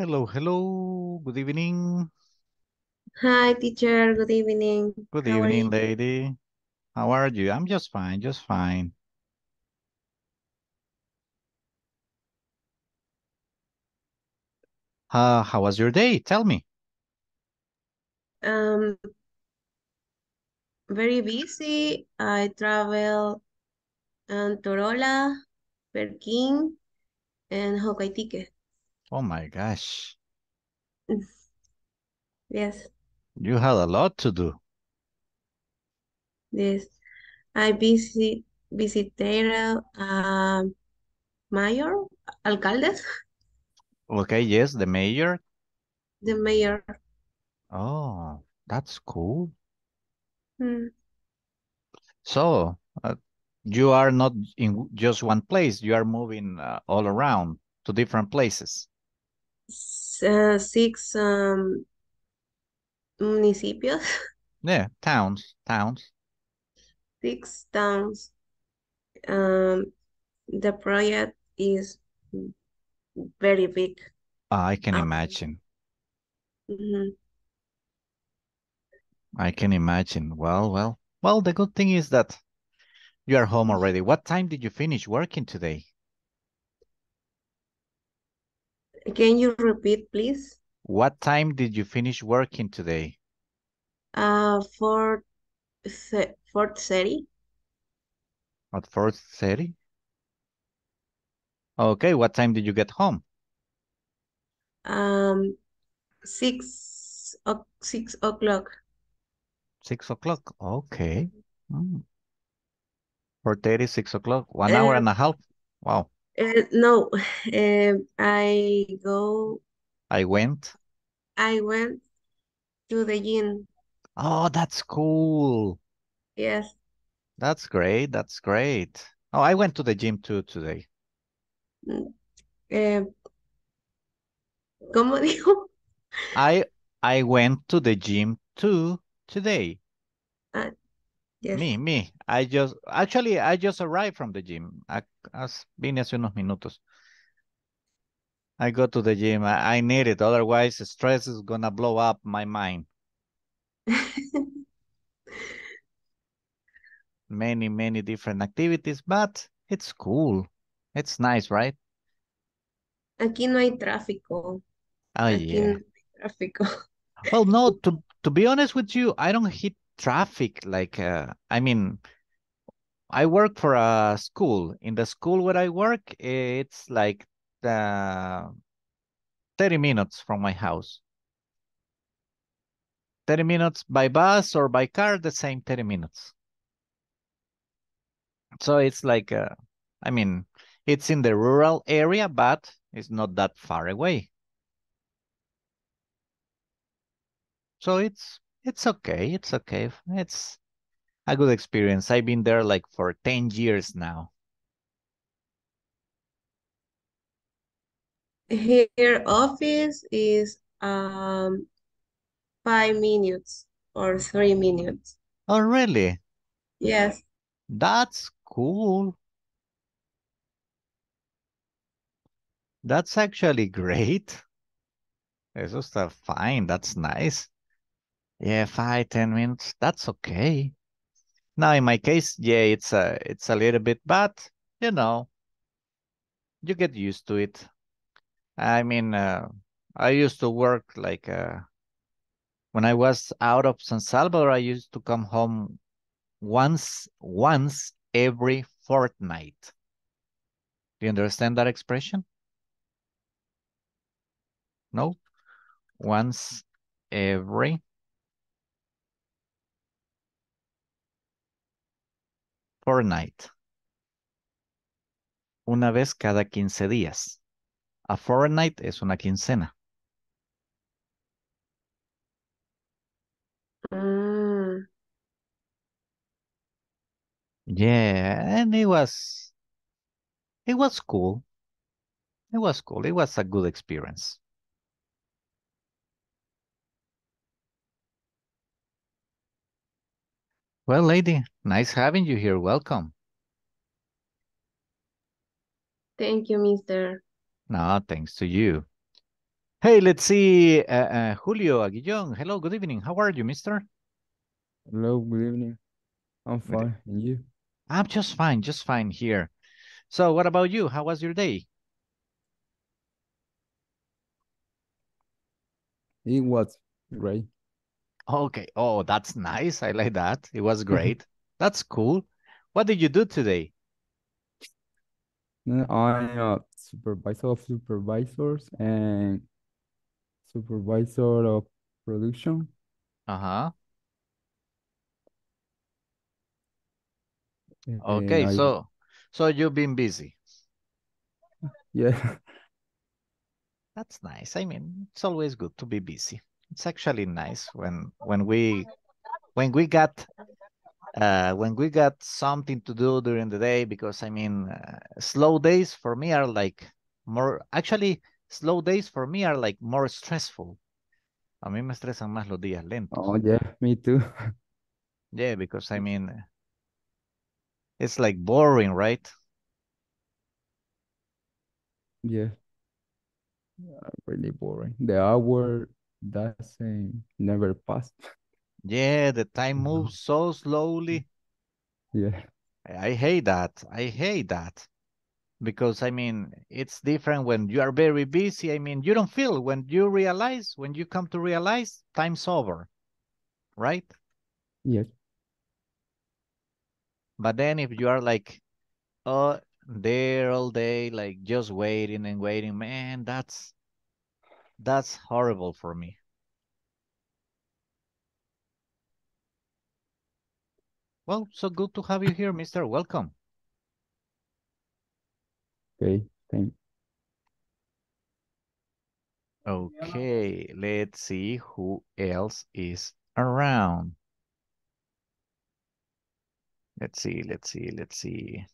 Hello, hello. Good evening. Hi, teacher. Good evening. Good How evening, lady. How are you? I'm just fine, just fine. Uh, how was your day? Tell me. Um, very busy. I travel um, Torola, Perquín, and Jocoaitique. Oh my gosh. Yes, You had a lot to do. yes. I visit visited um, mayor, alcaldes, Okay, yes, the mayor. the mayor. Oh, that's cool. Mm, So, uh, you are not in just one place. You are moving uh, all around to different places. Uh, six um, municipios, Yeah, towns, towns. six towns. Um, the project is very big. I can Um, imagine. mhm. I can imagine. Well, well. Well, the good thing is that you are home already. What time did you finish working today? Can you repeat, please? What time did you finish working today? Uh, for fourth thirty. At 4.30? Okay, what time did you get home? Um, six o six o'clock. 6 o'clock. Okay. Mm. 4.30, 6 o'clock. One hour Uh, and a half. Wow. Uh, no, um, I go. I went. I went to the gym. Oh, that's cool. Yes. That's great. That's great. Oh, I went to the gym too today. Uh, ¿Cómo dijo? I I went to the gym too today. Uh, yes. Me, me. I just, actually, I just arrived from the gym. I, as, vine hace unos minutos. I go to the gym. I, I need it. Otherwise, stress is gonna blow up my mind. many, many different activities, but it's cool. It's nice, right? Aquí no hay tráfico. Oh, Aquí yeah. no hay tráfico. Well, no, to, to be honest with you, I don't hit traffic. Like, uh, I mean, I work for a school. In the school where I work, it's like uh, 30 minutes from my house. 30 minutes by bus or by car, the same 30 minutes. So it's like, uh, I mean, it's in the rural area, but it's not that far away. So it's it's okay. It's okay. It's a good experience. I've been there like for 10 years now. Here office is um five minutes or three minutes. Oh, really? Yes. That's cool. That's actually great. Eso está fine. That's nice. Yeah, five, ten minutes. That's okay. Now, in my case, yeah, it's a, it's a little bit, but you know, you get used to it. I mean, uh, I used to work like, uh, when I was out of San Salvador, I used to come home once, once every fortnight. Do you understand that expression? No? Once every fortnight. Una vez cada 15 días. A fortnight es una quincena. Mm. Yeah, and it was, it was cool. It was cool. It was a good experience. Well, lady, nice having you here. Welcome. Thank you, mister. No, thanks to you. Hey, let's see. Uh, uh, Julio Aguillon. Hello, good evening. How are you, mister? Hello, good evening. I'm fine. And you? I'm just fine, just fine here. So what about you? How was your day? It was great. Okay. Oh, that's nice. I like that. It was great. That's cool. What did you do today? I'm a supervisor of supervisors and supervisor of production. Uh-huh. Okay, I- so so you've been busy. yeah, That's nice. I mean, it's always good to be busy. It's actually nice when when we when we got uh when we got something to do during the day because I mean, uh, slow days for me are like more actually slow days for me are like more stressful. A mí me estresan más los días lentos. oh yeah, me too. Yeah, because I mean, it's like boring, right? Yeah, Uh, really boring. The hour doesn't never pass. Yeah, the time moves so slowly. Yeah, I hate that. I hate that. Because I mean, it's different when you are very busy. I mean, you don't feel when you realize, when you come to realize, time's over, right? yes, But then if you are like, oh, there all day, like just waiting and waiting, man, that's that's horrible for me. Well, so good to have you here, Mister. Welcome. okay, thank Okay, let's see who else is around. Let's see, let's see, let's see.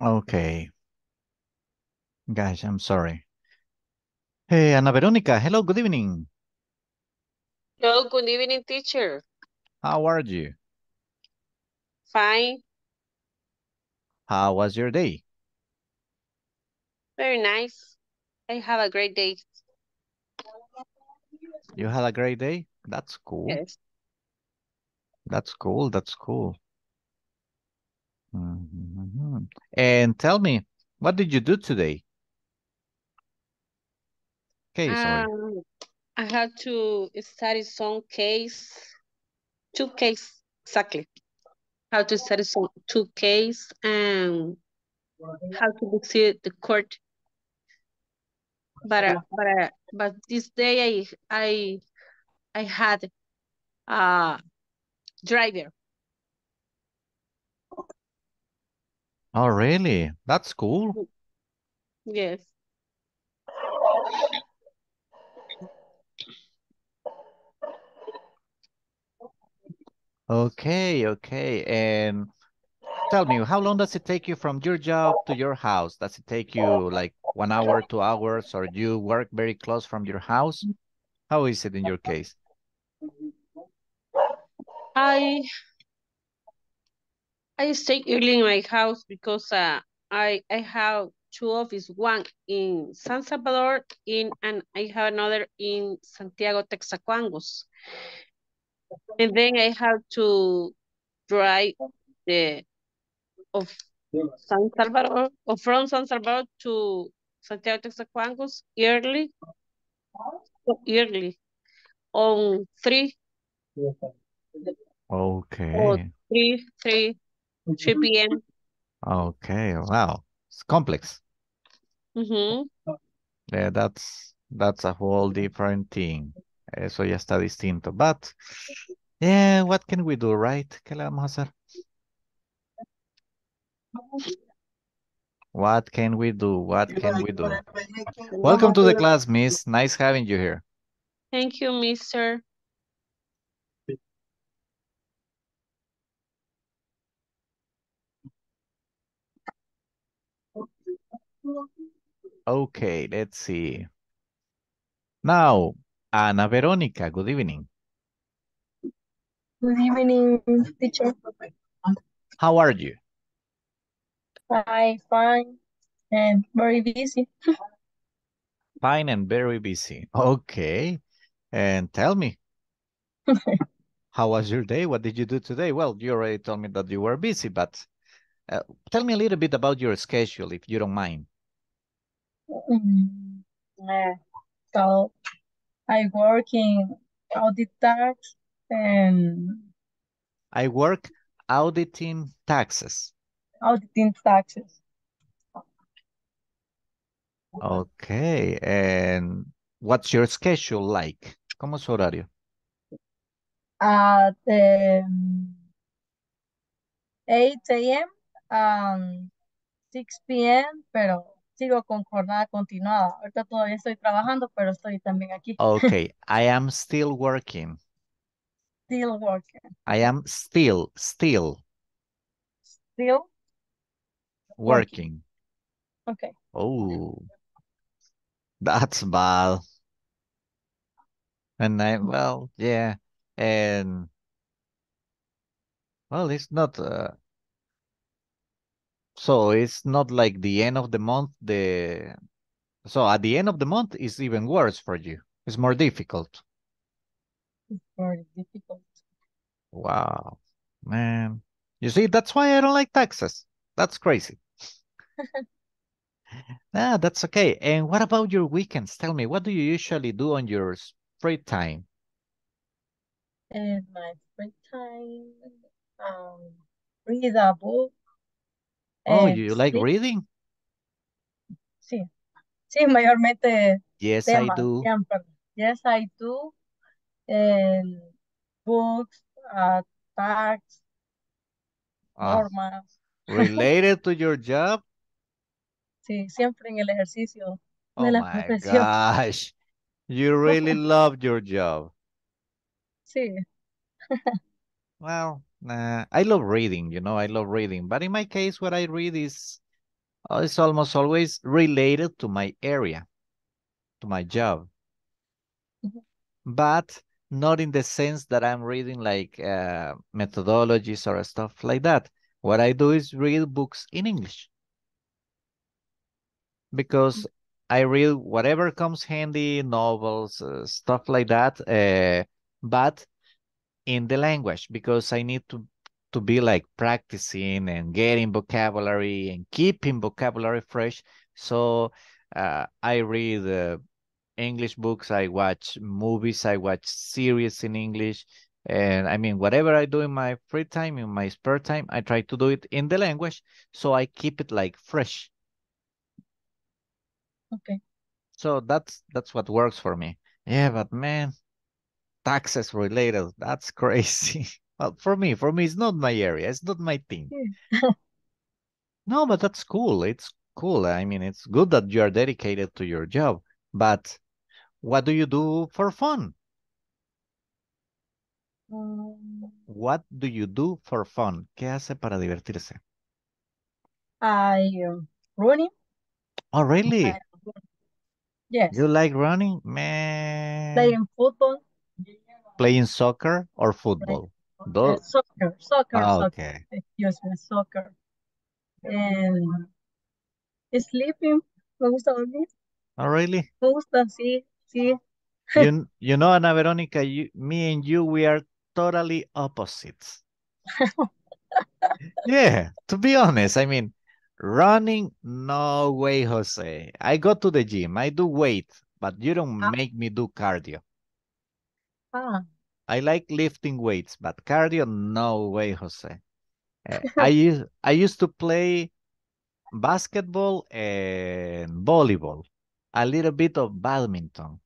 Okay. Guys, I'm sorry. Hey, Ana Veronica. Hello, good evening. Hello, good evening, teacher. How are you? Fine, How was your day? very nice. I have a great day. You had a great day? That's cool. Yes. That's cool. That's cool. Mhm. And tell me, what did you do today? Okay, sorry. Um, I had to study some case, two case exactly. How to study some two case and how to visit the court. But uh, but uh, but this day I I I had a driver. Oh, really? That's cool. Yes. Okay, okay. And tell me, how long does it take you from your job to your house? Does it take you like one hour, two hours, or you work very close from your house? How is it in your case? I I stay early in my house because uh, I I have two offices, one in San Salvador in and I have another in Santiago, Texacuangos. And then I have to drive the of San Salvador or from San Salvador to Santiago, Texacuangos early, so early on three or Okay. three three three p.m. Okay. Wow. It's complex. Mm-hmm. Yeah, that's that's a whole different thing. Eso ya está distinto. But, yeah, what can we do, right? ¿Qué le vamos a hacer? What can we do? What can we do? Welcome to the class, miss. Nice having you here. Thank you, mister. Okay, let's see. Now, Ana Veronica, good evening. Good evening, teacher. How are you? Hi, fine, and very busy. Fine and very busy. Okay. And tell me, how was your day? What did you do today? Well, you already told me that you were busy, but uh, tell me a little bit about your schedule, if you don't mind. Mm, uh, so I work in audit tax and I work auditing taxes. Auditing taxes. Okay. And what's your schedule like? ¿Cómo es su horario? At um, 8 a.m. and 6 p.m., pero sigo con jornada continuada. Ahorita todavía estoy trabajando, pero estoy también aquí. Okay. I am still working. Still working. I am still, still Still working. okay. Oh, that's bad. And I, well, yeah. And, well, it's not, uh, so it's not like the end of the month, the, so at the end of the month is even worse for you. It's more difficult. It's more difficult. Wow, man. You see, that's why I don't like taxes. That's crazy. Ah, that's okay. And what about your weekends? Tell me, what do you usually do on your free time? And my free time, um, read a book. Oh, and you like sleep. reading? Sí, sí, mayormente Yes, I temas, do. siempre. Yes, I do. And books, uh, tax, Ah, normas. related to your job? Sí, siempre en el ejercicio Oh de la my profesión. gosh. You really love your job. Sí, Well, nah, I love reading, you know, I love reading. But in my case, what I read is, uh, it's almost always related to my area, to my job. But not in the sense that I'm reading like uh, methodologies or stuff like that. What I do is read books in English because I read whatever comes handy, novels, uh, stuff like that, uh, but in the language because I need to to be like practicing and getting vocabulary and keeping vocabulary fresh. So uh, I read uh, English books, I watch movies, I watch series in English. And I mean, whatever I do in my free time, in my spare time, I try to do it in the language so I keep it like fresh. Okay. So that's that's what works for me. Yeah, but man, taxes related, that's crazy. Well, for me, for me, it's not my area. It's not my thing. No, but that's cool. It's cool. I mean, it's good that you are dedicated to your job. But what do you do for fun? Um, What do you do for fun? ¿Qué hace para divertirse? I um, running. Oh, really? I, yes, You like running? Man. playing football. Playing soccer or football? Uh, soccer, soccer, soccer. okay. Excuse me, soccer. And sleeping. Me gusta dormir. Oh, really? Me gusta, sí, sí. You, you know, Ana Veronica, you, me and you, we are totally opposites. Yeah, to be honest, I mean, running, no way, Jose. I go to the gym, I do weight, but you don't Ah. make me do cardio. Ah, I like lifting weights, but cardio, no way, Jose. Uh, I used I used to play basketball and volleyball, a little bit of badminton,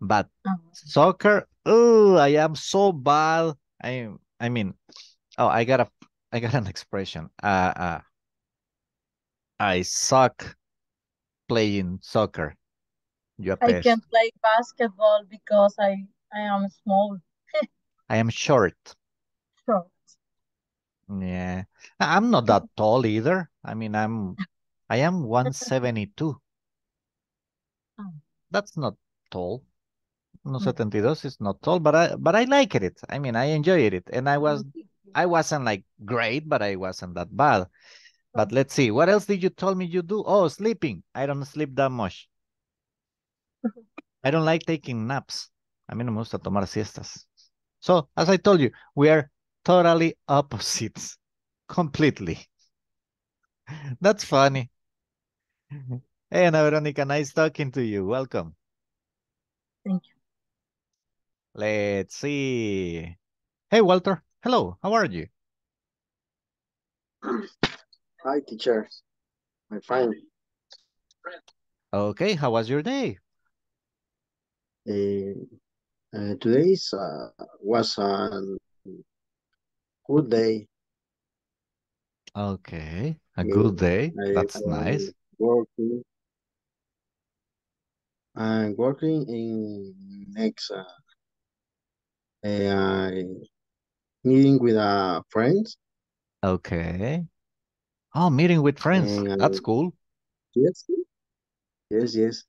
but ah. soccer, oh, I am so bad. I I mean, oh, I got a I got an expression. Uh, uh, I suck playing soccer. You I can play basketball because I I am small. I am short. Short. Yeah, I'm not that tall either. I mean, I'm I am 172. Oh. That's not tall. No, Mm. 72 is not tall, but I but I liked it. I mean, I enjoyed it, and I was I wasn't like great, but I wasn't that bad. But let's see, what else did you tell me you do? Oh, sleeping. I don't sleep that much. I don't like taking naps. A mí no me gusta tomar siestas. So, as I told you, we are totally opposites. Completely. That's funny. Hey, Ana Veronica, nice talking to you. Welcome. Thank you. Let's see. Hey, Walter. Hello. How are you? Hi, teacher. I'm fine. Okay. How was your day? Uh, uh, today's uh, was a good day. Okay. A Yeah, good day. I That's was nice. Working. I'm working in next uh, uh, meeting with a friends. Okay. Oh, meeting with friends. And That's cool. yes, yes, yes.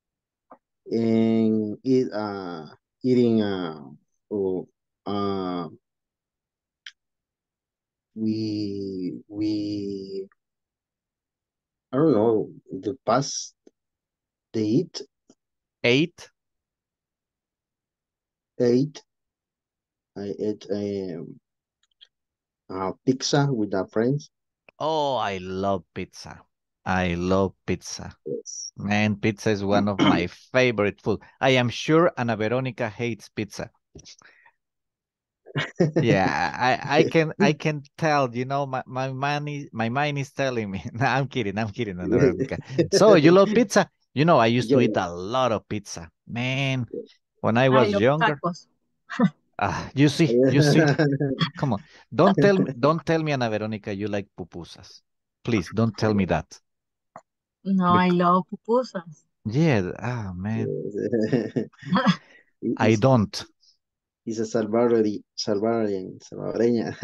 And eat uh, eating uh, oh, uh, we we I don't know the past they eat Eight. ate I ate um uh, pizza with our friends. Oh, I love pizza. I love pizza. Yes. Man, pizza is one of my favorite food. I am sure Ana Veronica hates pizza. Yeah, I, I can I can tell, you know, my, my mind is my mind is telling me. No, I'm kidding, I'm kidding, Ana Veronica. So you love pizza? You know, I used to eat a lot of pizza. Man, when I I was love younger. Ah, you see, you see. Come on. Don't tell me don't tell me, Ana Veronica, you like pupusas. Please don't tell me that. No, I love pupusas. Yeah, ah man. Yes. I don't. It's a Salvadorian, Salvadorian, Salvadoreña.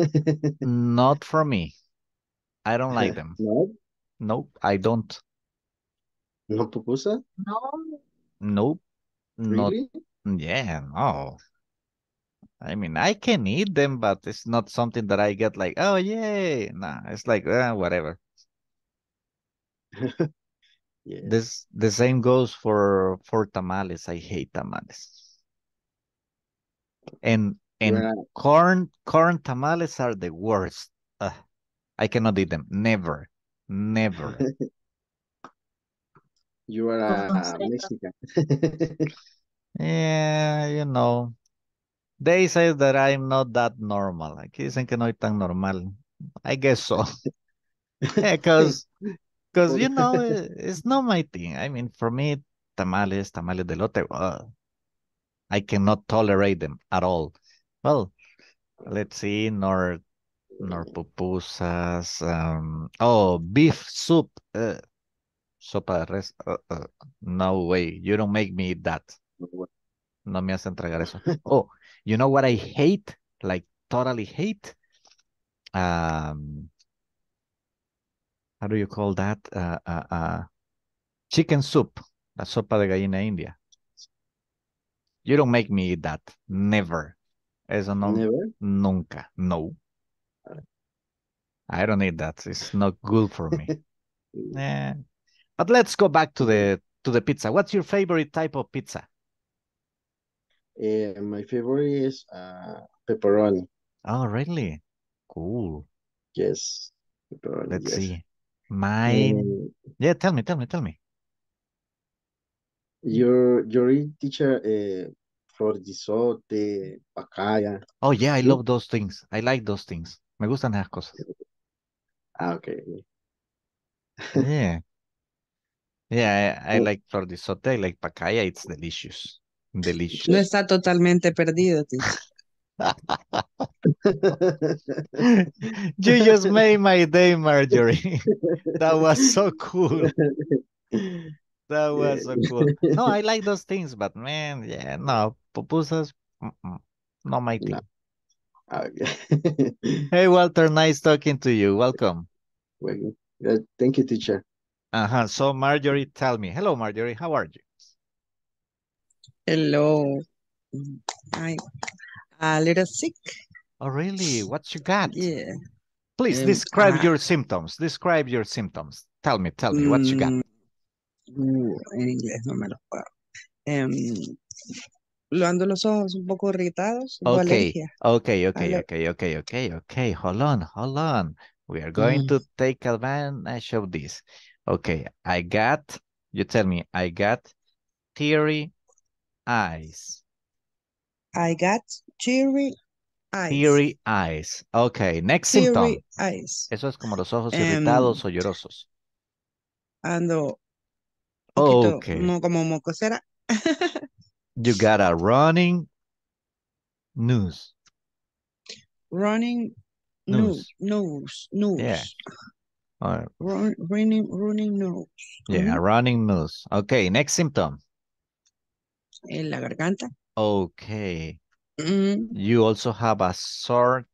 Not for me. I don't like them. No, Nope, I don't. no pupusa? No, Nope. Not Really? yeah, no. I mean, I can eat them, but it's not something that I get like, oh yay. Nah, it's like, uh, whatever. Yes. This the same goes for for tamales. I hate tamales. And and You're corn corn tamales are the worst. Ugh, I cannot eat them. Never. Never. you are Con a. Mexican. Yeah, you know. They say that I'm not that normal. Aquí dicen que no soy tan normal. I guess so. Yeah, because because you know it- it's not my thing. I mean, for me, tamales, tamales de elote, uh, I cannot tolerate them at all. Well, let's see, nor nor pupusas. Um, oh, beef soup. Uh, sopa de res. Uh, uh, no way. You don't make me eat that. No me hacen tragar eso. Oh, you know what I hate? Like totally hate? Um, how do you call that? Uh, uh, uh, chicken soup. La sopa de gallina india. You don't make me eat that. Never. Eso no, Never? nunca. No. I don't eat that. It's not good for me. Eh. But let's go back to the to the pizza. What's your favorite type of pizza? Uh, my favorite is uh, pepperoni. Oh, really? Cool. Yes. Pepperoni, Let's yes. see. Mine. And Yeah, tell me, tell me, tell me. your your teacher uh, flor de izote, pacaya. Oh, yeah, I love those things. I like those things. Me gustan esas cosas. Ah, okay. Yeah. Yeah, I, I Oh. like flor de izote. I like pacaya. It's delicious. Delicious. No está totalmente perdido. You just made my day, Marjorie. That was so cool. That was so cool. No, I like those things, but man, yeah, no, pupusas, not my thing. No. Okay. Hey, Walter, nice talking to you. Welcome. Uh, thank you, teacher. Uh-huh. So Marjorie, tell me. Hello, Marjorie. How are you? Hello. I a little sick. Oh, really? What you got? Yeah. Please Um, describe I- your symptoms. Describe your symptoms. Tell me, tell me, what you got? Mm, uh, en inglés no me puedo. Em, lo ando los ojos un poco irritados. Okay, okay, okay, okay, okay, okay, okay. Hold on, hold on. We are going Mm. to take advantage of this. Okay, I got, you tell me, I got teary eyes. I got teary eyes. Teary eyes. Okay, next symptom. Teary eyes. Eso es como los ojos Em, irritados o llorosos. Ando poquito Okay, mo- como mocosera. you got a running nose. Running Nose. nose, nose, nose. Yeah. Uh, Run, running, running nose. yeah, a Ujú. running nose. Okay, next symptom. En la garganta. Okay. Mm, You also have a sore.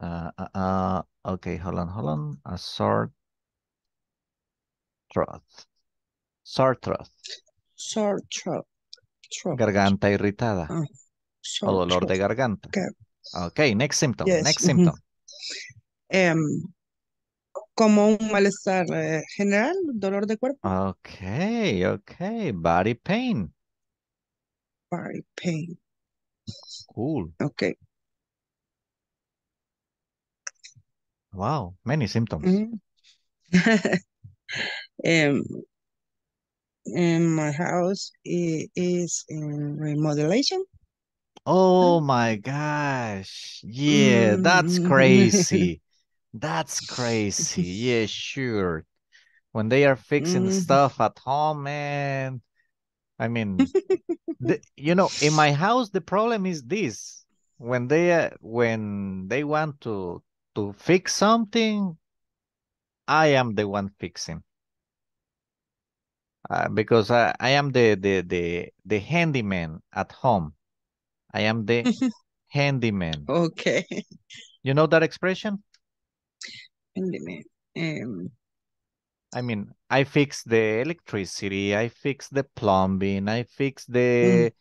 Uh, uh, uh, okay, hold on, hold on. A sore throat. Sore throat. sore throat. throat. Garganta irritada Ah, o dolor de garganta. Okay. Okay, next symptom. Yes, Next symptom. Em, como un malestar eh, general, dolor de cuerpo, Okay, okay. Body pain. body pain. Cool. Okay. Wow, many symptoms. Mhm. Em, in my house i- is in remodelation. Oh my gosh. Yeah, that's Mm. crazy. That's crazy. Yeah, sure. When they are fixing Mm. stuff at home, man. I mean, the, you know, in my house, the problem is this. When they uh, when they want to to fix something, I am the one fixing. Uh, because I, I am the, the the the handyman at home. I am the handyman. Okay. You know that expression? Em, I mean, I fix the electricity, I fix the plumbing, I fix mm. the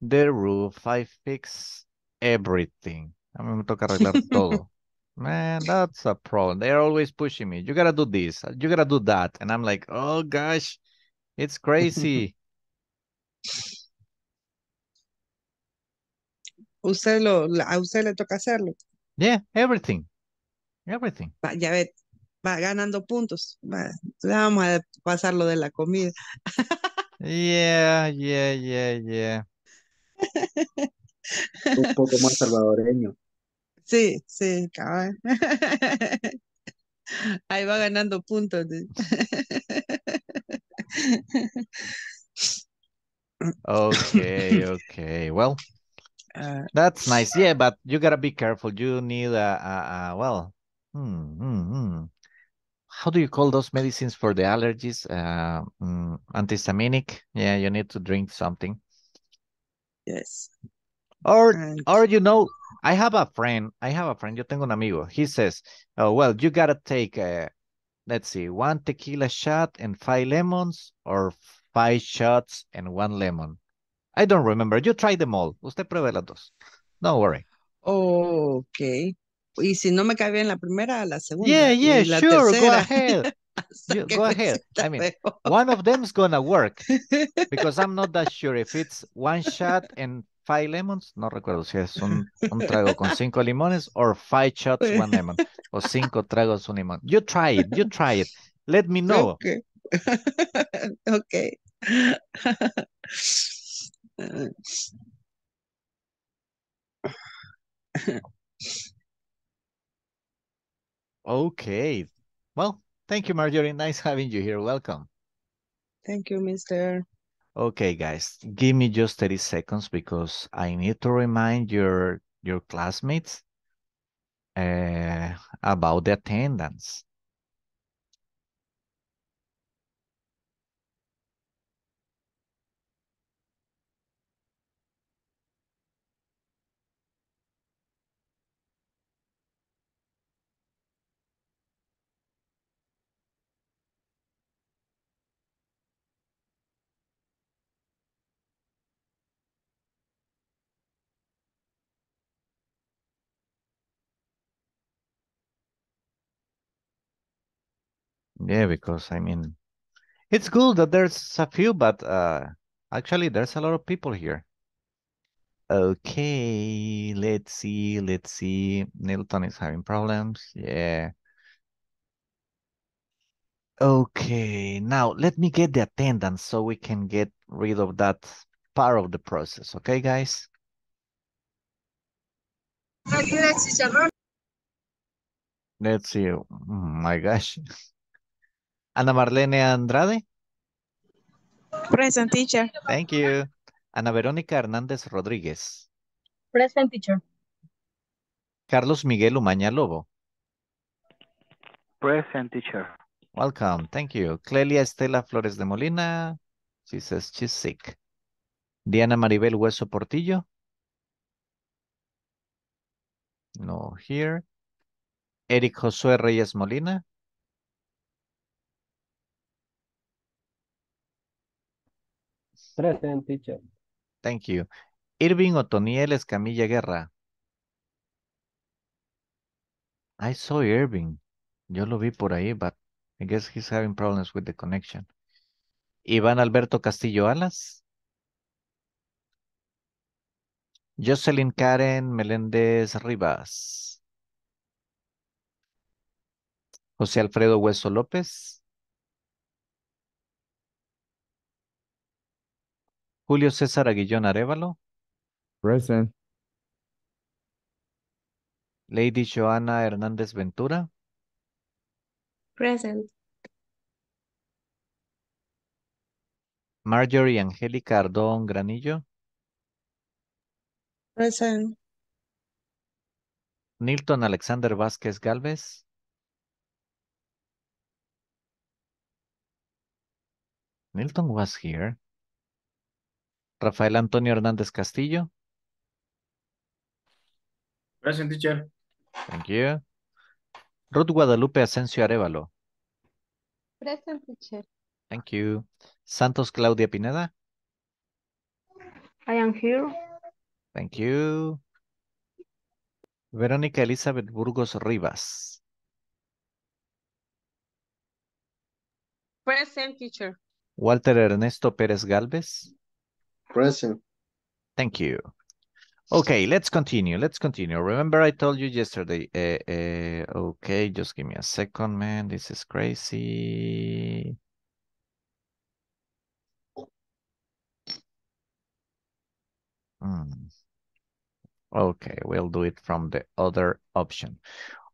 the roof, I fix everything. A mí me toca arreglar todo. Man, that's a problem. They're always pushing me. You gotta do this, you gotta do that. And I'm like, oh gosh, it's crazy. usted lo, a usted le toca hacerlo. Yeah, everything. Everything. Va, ya ve, va ganando puntos. Va, vamos a pasar lo de la comida. Yeah, yeah, yeah, yeah. Un poco más salvadoreño. Sí, sí, cabal. Ahí va ganando puntos. Okay, okay. Well, Ah, That's nice. Yeah, but you gotta be careful. You need a, a, a well, hmm, hmm, hmm. How do you call those medicines for the allergies? Uh, mm, antihistaminic. Yeah, you need to drink something. yes. Or, And or you know, I have a friend. I have a friend. Yo tengo un amigo. He says, "Oh well, you gotta take uh, let's see, one tequila shot and five lemons, or five shots and one lemon." I don't remember. You try them all. Usted pruebe las dos. Don't worry. ok. Y si no me cae bien la primera, la segunda. Yeah, yeah, y la sure. Go ahead. You go ahead. I mean, one of them's gonna work because I'm not that sure if it's one shot and five lemons. No recuerdo si es un, un trago con cinco limones or five shots, one lemon. O cinco tragos, un limón. You try it. You try it. Let me know. Ok. Ok. Okay. Well, thank you, Marjorie. Nice having you here. Welcome. Thank you, mister. Okay, guys, give me just 30 seconds because I need to remind your your classmates uh, about the attendance. Yeah, because I mean, it's cool that there's a few, but uh, actually there's a lot of people here. Okay, let's see, let's see. Nilton is having problems. Yeah. Okay, now let me get the attendance so we can get rid of that part of the process. Okay, guys? Let's see. Oh my gosh. Ana Marlene Andrade. Present teacher. Thank you. Ana Verónica Hernández Rodríguez. Present teacher. Carlos Miguel Umaña Lobo. Present teacher. Welcome. Thank you. Clelia Estela Flores de Molina. She says she's sick. Diana Maribel Hueso Portillo. No here. Eric Josué Reyes Molina. Present teacher. Thank you. Irving Otoniel Escamilla Guerra. I saw Irving. Yo lo vi por ahí, but I guess he's having problems with the connection. Iván Alberto Castillo Alas. Jocelyn Karen Meléndez Rivas. José Alfredo Hueso López. Julio César Aguillón Arevalo. Present. Lady Joana Hernández Ventura. Present. Marjorie Angélica Ardón Granillo. Present. Nilton Alexander Vázquez Galvez. Nilton was here. Rafael Antonio Hernández Castillo. Present teacher. Thank you. Ruth Guadalupe Asensio Arevalo. Present teacher. Thank you. Santos Claudia Pineda. I am here. Thank you. Verónica Elizabeth Burgos Rivas. Present teacher. Walter Ernesto Pérez Galvez. Present. Thank you. Okay, let's continue. Let's continue. Remember I told you yesterday. Uh, uh, okay, just give me a second, man. This is crazy. Hmm. Okay, we'll do it from the other option.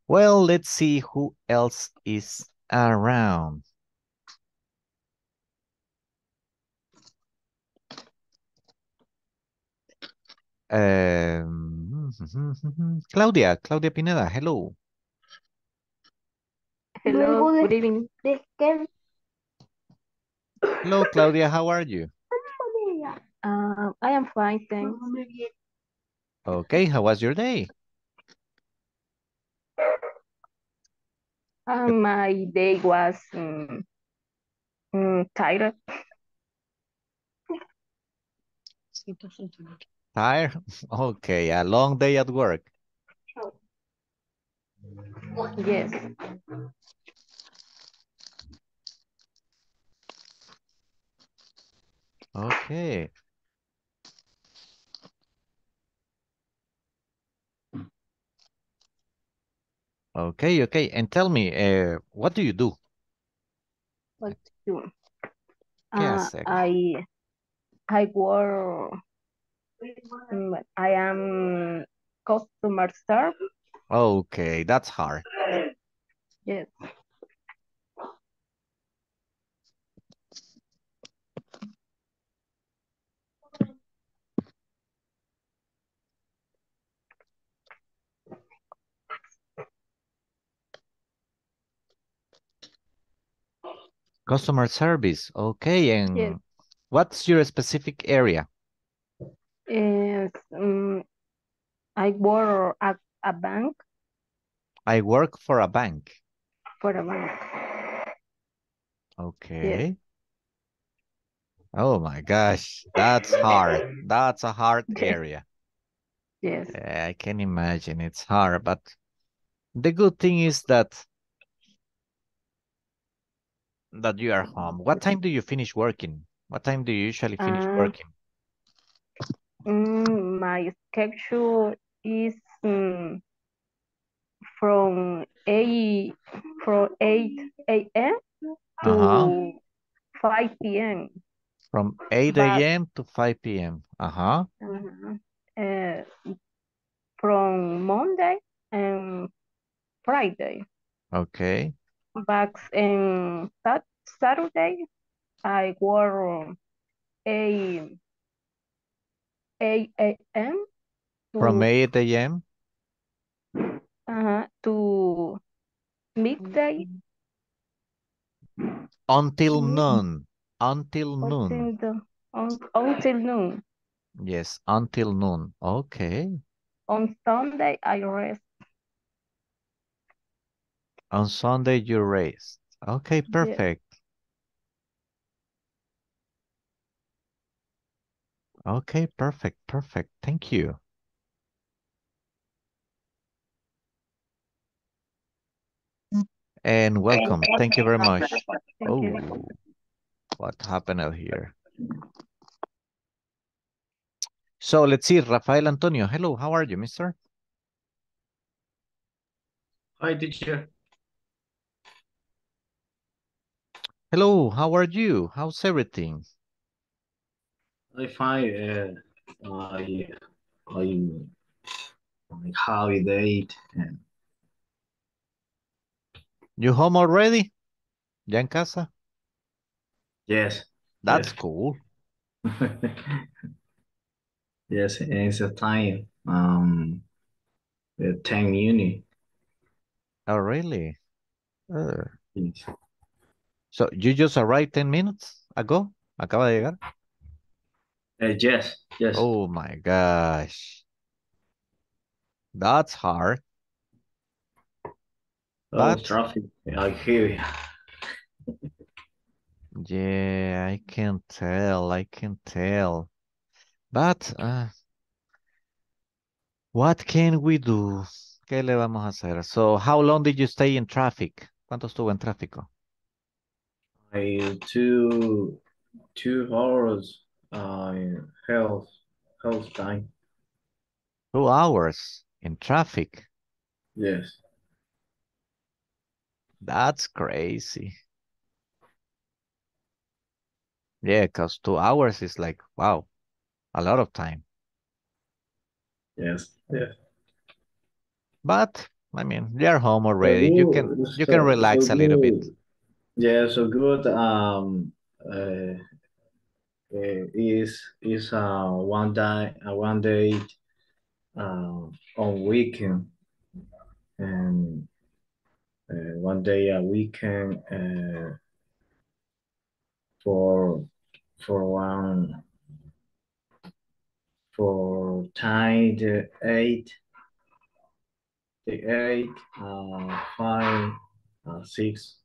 Well, let's see who else is around. Um, Claudia, Claudia Pineda, hello. Hello, good evening. Hello, Claudia, how are you? Uh, I am fine, thanks. Okay, how was your day? Uh, my day was um, um, tired. Tired? Okay, a long day at work. Yes. Okay. Okay, okay. And tell me, uh, what do you do? What do? ¿Qué Uh. I I work. Mm, I am customer service. Okay, that's hard. Yes. Customer service. Okay, and Yes. what's your specific area? Yes. um, I work at a bank I work for a bank. for a bank. Okay. Oh my gosh, that's hard. That's a hard area. Yes. Yeah, I can imagine it's hard, but the good thing is that that you are home. What time do you finish working? What time do you usually finish Uh, working? Mm, my schedule is um, from eight from eight a.m. to uh -huh. five p.m. From eight a.m. to five p.m. Uh-huh. Mm-hmm. Uh huh. Uh -huh. From Monday and Friday. Okay. But in that Saturday, I work a 8 a.m. From 8 a.m. uh to midday until mm. noon. Until noon. Until, until noon. Yes, until noon. Okay. On Sunday, I rest. On Sunday, you rest. Okay, perfect. Okay, perfect, perfect. Thank you. And welcome. Thank you very much. Oh, what happened out here? So let's see, Rafael Antonio. Hello, how are you, mister? Hi, teacher. Hello, how are you? How's everything? I find uh, I I I have a date and You home already? ¿Ya en casa? yes, That's yes, cool. yes, it's a time um the ten minutes. Oh, really? Uh, Yes. so you just arrived 10 minutes ago? ¿Acaba de llegar? Uh, yes, yes. Oh my gosh. That's hard. Oh, But traffic. I hear you. yeah, I can tell. I can tell. But uh, what can we do? ¿Qué le vamos a hacer? So, how long did you stay in traffic? ¿Cuánto estuvo en tráfico? I two two hours uh health health time. Two hours in traffic. Yes. That's crazy. Yeah, because two hours is like, wow, a lot of time. Yes. Yes. But I mean, they're home So already. You can you can relax so a little bit. Yeah, so good. Um, uh, uh, is is uh one day uh, one day uh, on weekend and uh, one day a weekend uh, for for one for time the eight the eight uh five uh, six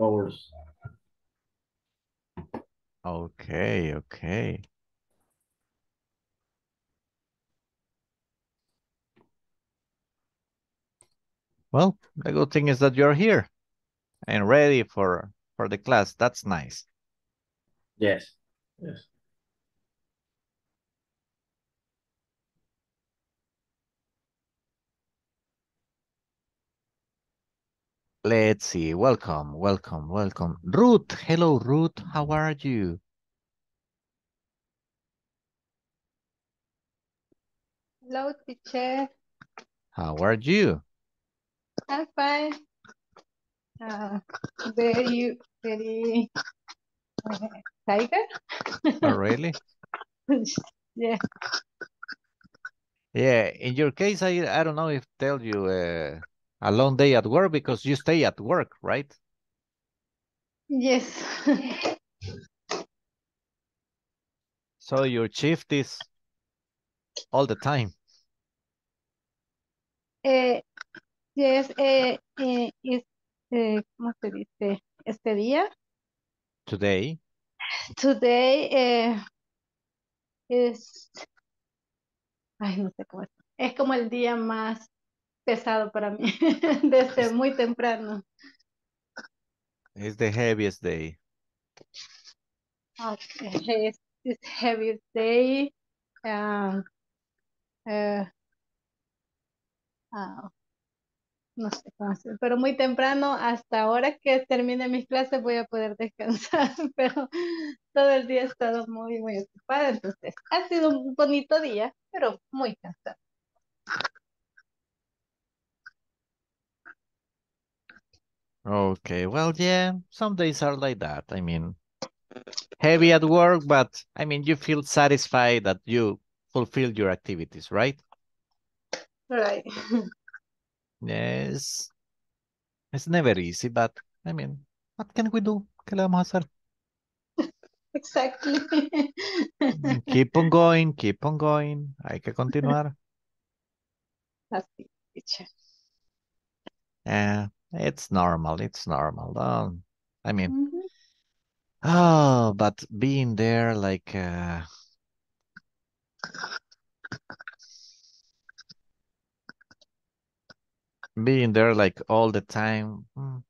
hours. Okay, okay. Well, the good thing is that you're here and ready for for the class. That's nice. Yes. Yes. Let's see. Welcome, welcome, welcome. Ruth, hello, Ruth. How are you? Hello, teacher. How are you? I'm fine. Uh, very, very uh, tiger. Oh, really? yeah. Yeah, in your case, I I don't know if tell you uh, a long day at work because you stay at work, right? Yes. So your shift is all the time. Eh, yes, eh, eh, es, eh, ¿cómo se dice? Este día. Today, Today eh, es, ay, no sé cómo es. Es como el día más pesado para mí, desde muy temprano. It's the heaviest day. Okay, it's, it's heavy day. Um, eh, ah, no sé cómo hacer, pero muy temprano, hasta ahora que termine mis clases voy a poder descansar, pero todo el día he estado muy, muy ocupada, entonces ha sido un bonito día, pero muy cansado. Okay, well, yeah, some days are like that. I mean, heavy at work, but I mean, you feel satisfied that you fulfilled your activities, right? Right. Yes. It's never easy, but I mean, what can we do? ¿Qué le vamos a hacer? Exactly. Mm, Keep on going, keep on going. Hay que continuar. Así, teacher. Yeah, it's normal, it's normal. Um, I mean, Mhm. oh, but being there like uh, being there like all the time. mm.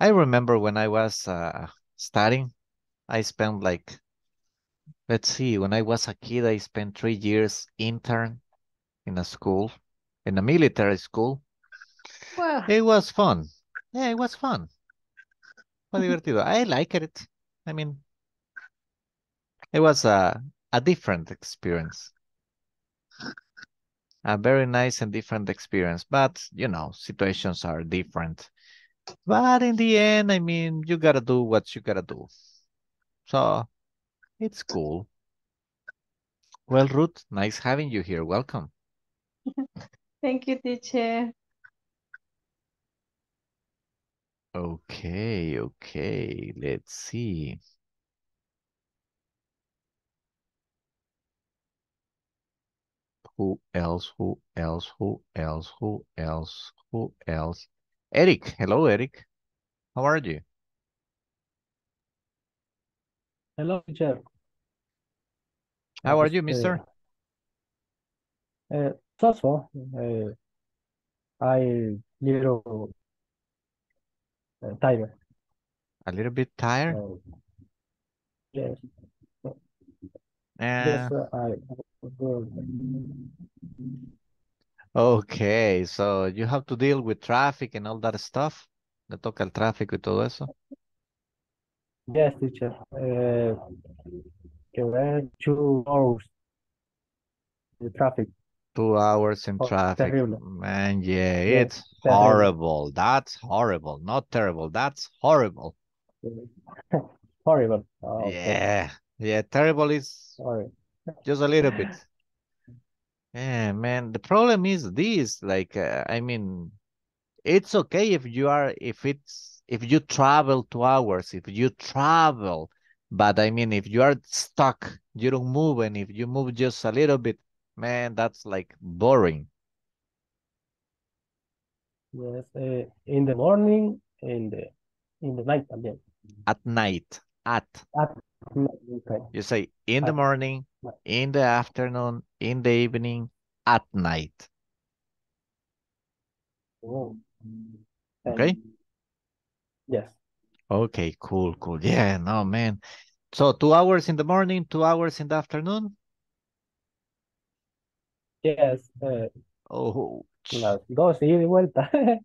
I remember when I was uh, studying, I spent like, let's see, when I was a kid, I spent three years intern in a school, in a military school. Well, It was fun. Yeah, it was fun. Fue divertido. I liked it. I mean, it was a, a different experience. A very nice and different experience. But, you know, situations are different. But in the end, I mean, you gotta do what you gotta do. So it's cool. Well, Ruth, nice having you here. Welcome. thank you, teacher. Okay, okay. Let's see. Who else? Who else? Who else? Who else? Who else? Eric. Hello, Eric. How are you? Hello, teacher. How are you, mister? Uh, so so. Uh, I little uh, tired. A little bit tired? Uh, yes. Yes, uh, I. okay, so you have to deal with traffic and all that stuff. Le toca el tráfico y todo eso. Yes, teacher. Uh, two hours the traffic. Two hours in Oh, traffic. terrible. Man, yeah, Yes, it's terrible. horrible. That's horrible. Not terrible. That's horrible. Horrible. Oh, okay. Yeah. Yeah, terrible is Sorry. just a little bit. Yeah, man. The problem is this, like, uh, I mean, it's okay if you are, if it's, if you travel two hours, if you travel, but I mean, if you are stuck, you don't move, and if you move just a little bit, man, that's like boring. Yes, uh, in the morning, in the in the night también. At night, at, At night, okay. you say in the morning, in the afternoon, in the evening, at night. Oh. Okay? Yes. Okay, cool, cool. Yeah, no, man. So two hours in the morning, two hours in the afternoon? Yes. Uh, Oh, las dos y vuelta.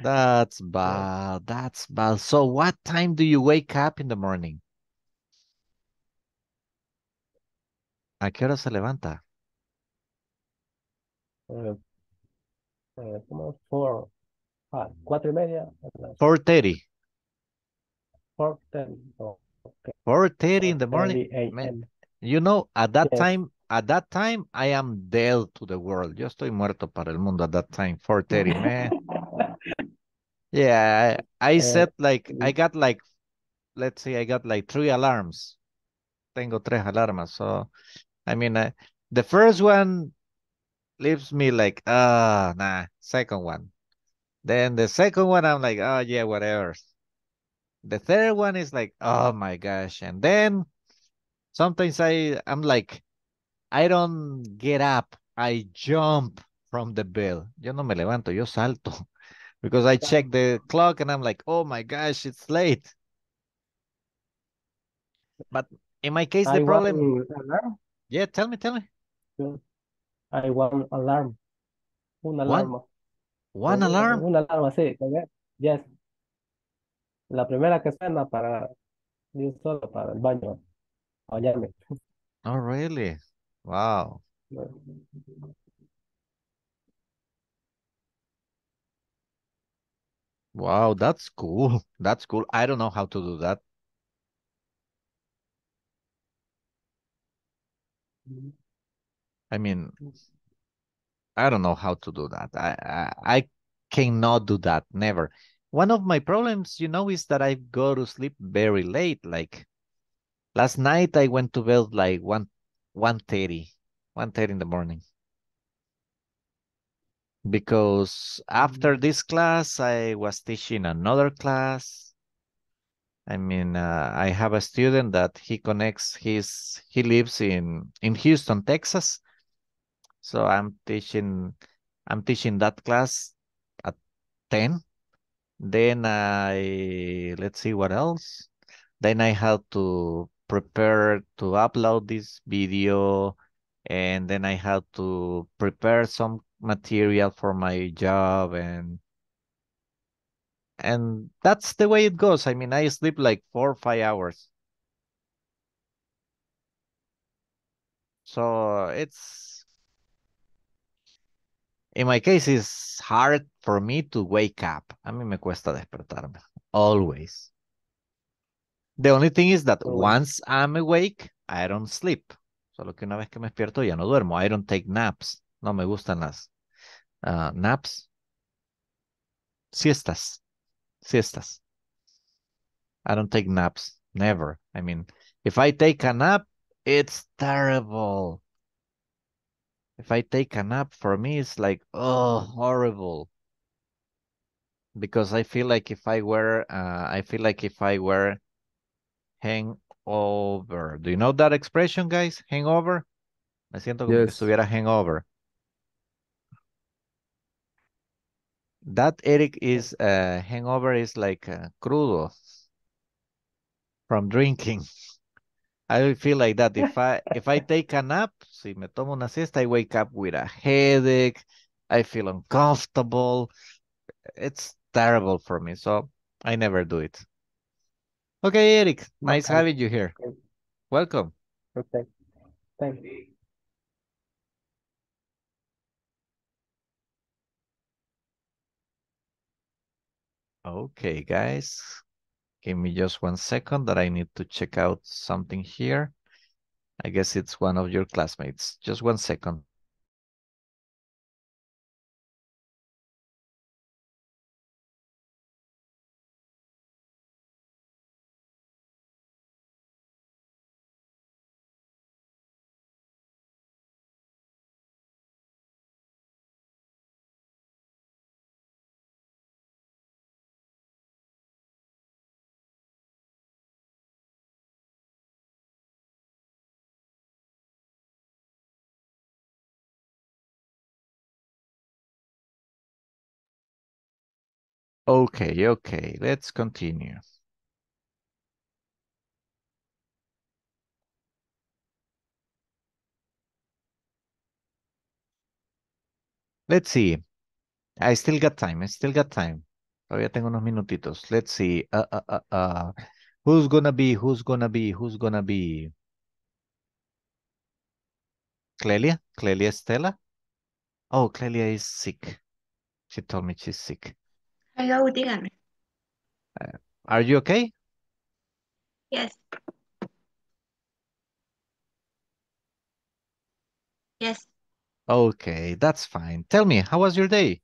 that's bad. That's bad. So what time do you wake up in the morning? ¿A qué hora se levanta? Eh, eh, como four, ah, cuatro y media, las 4:30. four oh, okay, 4:30 in the morning. Man, you know, at that Yes. time, at that time, I am dead to the world. Yo estoy muerto para el mundo at that time. 4:30, man. Yeah, I, I Eh, set like, I got like, let's say I got like three alarms. Tengo tres alarmas. So, I mean, uh, the first one leaves me like, ah, nah, second one. Then the second one, I'm like, oh, yeah, whatever. The third one is like, oh my gosh. And then sometimes I, I'm like, I don't get up. I jump from the bed. Yo no me levanto, yo salto. Because I check the clock and I'm like, oh my gosh, it's late. But in my case, the I problem. alarm. Yeah, tell me, tell me. I want alarm. One- alarma. One Un- alarm. Una alarma, sí. Yes. La primera que suena para solo para el baño. bañarme. Oh, really? Wow. Wow, that's cool. That's cool. I don't know how to do that. I mean, I don't know how to do that. I, I I cannot do that. Never. One of my problems, you know, is that I go to sleep very late. Like last night, I went to bed like one one thirty, one thirty in the morning. Because after this class, I was teaching another class. I mean, uh, I have a student that he connects his he lives in in Houston, Texas. So I'm teaching I'm teaching that class at 10. Then I let's see what else. Then I have to prepare to upload this video and then I had to prepare some material for my job and and that's the way it goes. I mean, I sleep like four or five hours. So it's in my case, it's hard for me to wake up. A mí me cuesta despertarme, always. The only thing is that Always. once I'm awake, I don't sleep. Solo que una vez que me despierto ya no duermo. I don't take naps. No me gustan las ah, naps. Siestas. Siestas. I don't take naps. Never. I mean, if I take a nap, it's terrible. If I take a nap, for me, it's like, oh, horrible. Because I feel like if I were, uh, I feel like if I were hangover. Do you know that expression, guys? Hangover? Me siento como que estuviera hangover. That Eric is, uh, hangover is like uh, crudo from drinking. I feel like that. If I if I take a nap, si me tomo una siesta, I wake up with a headache. I feel uncomfortable. It's terrible for me, so I never do it. Okay, Eric, nice Okay. having you here. Okay. Welcome. Okay. Thank you. Okay, guys, give me just one second that I need to check out something here. I guess it's one of your classmates. Just one second. Okay, okay, let's continue. Let's see. I still got time. I still got time. Todavía tengo unos minutitos. Let's see. Uh, uh, uh, uh. Who's gonna be? Who's gonna be? Who's gonna be? Clelia? Clelia Estela? Oh, Clelia is sick. She told me she's sick. Hello, dígame. Are you okay? Yes. Yes. Okay, that's fine. Tell me, how was your day?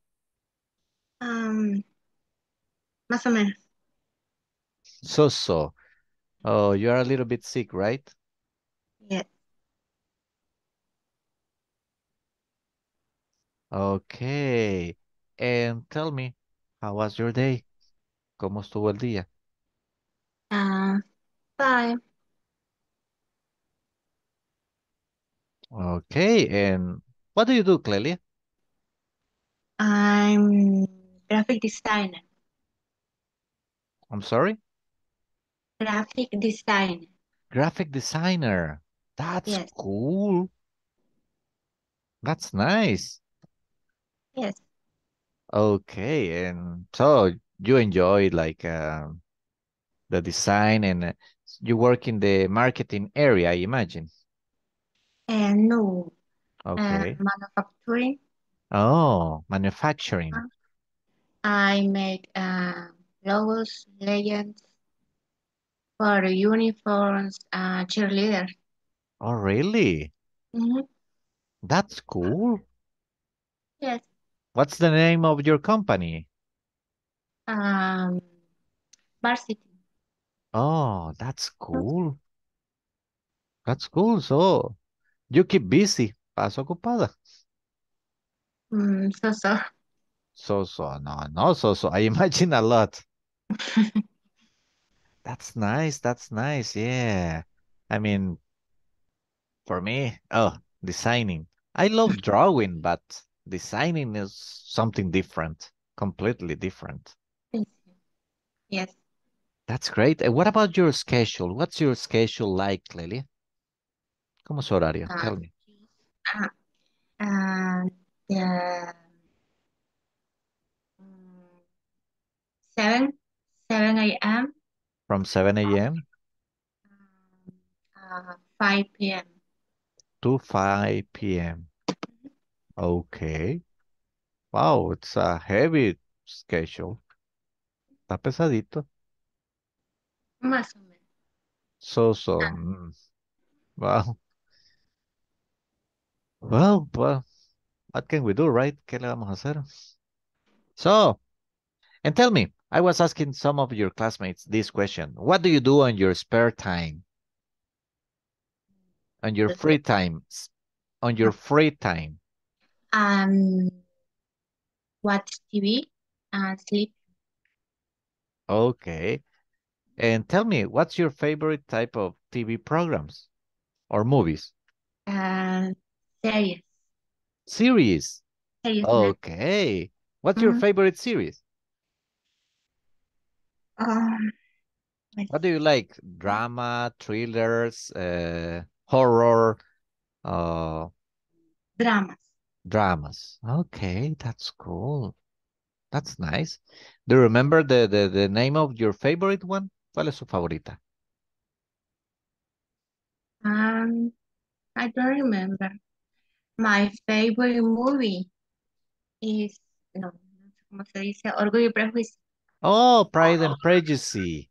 Um, más o menos. So, so. Oh, you are a little bit sick, right? Yes. Okay. And tell me, how was your day? ¿Cómo estuvo el día? Uh, fine. Okay, and what do you do, Clelia? I'm graphic designer. I'm sorry? Graphic designer. Graphic designer. That's Yes. cool. That's nice. Yes. Okay, and so you enjoy like uh, the design and uh, you work in the marketing area, I imagine. And no. Uh, Okay. manufacturing. Oh, manufacturing. I make uh, logos, legends for uniforms, uh, cheerleaders. Oh, really? Mhm. That's cool. Yes. What's the name of your company? Um, varsity. Oh, that's cool. That's cool. So you keep busy. Pasa ocupada. Mm, so so. So, so, no, no, so, so. I imagine a lot. That's nice. That's nice. Yeah. I mean, for me, oh, designing. I love drawing, but designing is something different, completely different. Yes. That's great. And what about your schedule? What's your schedule like, Lily? ¿Cómo es horario? Uh, Tell me. uh, uh, the mm, seven seven a.m. From 7 a.m. uh, five p.m. to 5 p.m. Okay. Wow, it's a heavy schedule. Está pesadito. Más o menos. So, so. mm, Wow. Well, well, what can we do, right? ¿Qué le vamos a hacer? So, and tell me, I was asking some of your classmates this question. What do you do on your spare time? On your free time? On your free time? Um, watch TV and sleep. Okay. And tell me, what's your favorite type of TV programs or movies? Uh, series. Series. Series. Okay. What's your Mhm. favorite series? Um, What do you like? Drama, thrillers, uh, horror, uh, dramas. Dramas. Okay, that's cool. That's nice. Do you remember the, the, the name of your favorite one? ¿Cuál es su favorita? Um, I don't remember. My favorite movie is, no, cómo se dice, Orgullo y Prejuicio. Oh, Pride and Prejudice.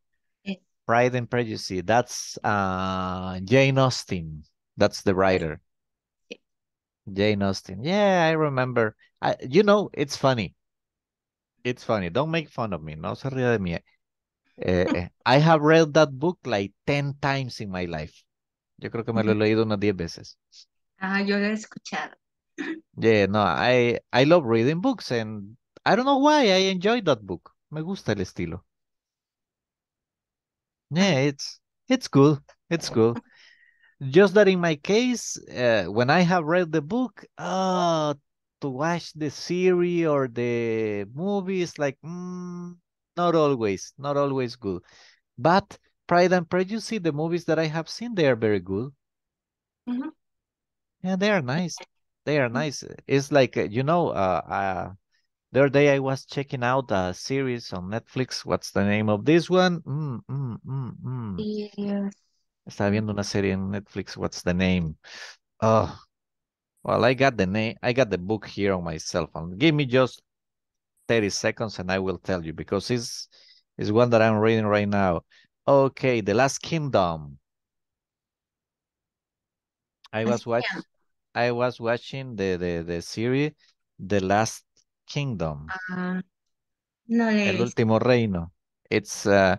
Pride and Prejudice. That's uh, Jane Austen. That's the writer. Jane Austen. Yeah, I remember. I, you know, it's funny. It's funny. Don't make fun of me. No se ría de mí. Eh, eh, I have read that book like 10 times in my life. Yo creo que me lo he leído unas 10 veces. Ah, yo lo he escuchado. Yeah, no, I, I love reading books and I don't know why I enjoy that book. Me gusta el estilo. Yeah, it's it's good. It's good. Just that in my case, uh, when I have read the book, uh, to watch the series or the movies, like, mm, not always, not always good. But Pride and Prejudice, the movies that I have seen, they are very good. Mhm. Yeah, they are nice. They are nice. It's like, uh, you know, uh, uh, the other day I was checking out a series on Netflix. What's the name of this one? Mm, mm, mm, mm. Yes. Estaba viendo una serie en Netflix. What's the name? Oh, well, I got the name. I got the book here on my cell phone. Give me just 30 seconds and I will tell you because it's, it's one that I'm reading right now. Okay, The Last Kingdom. I was watching I was watching the, the, the series The Last Kingdom. Ah, no El. Último Reino. It's uh,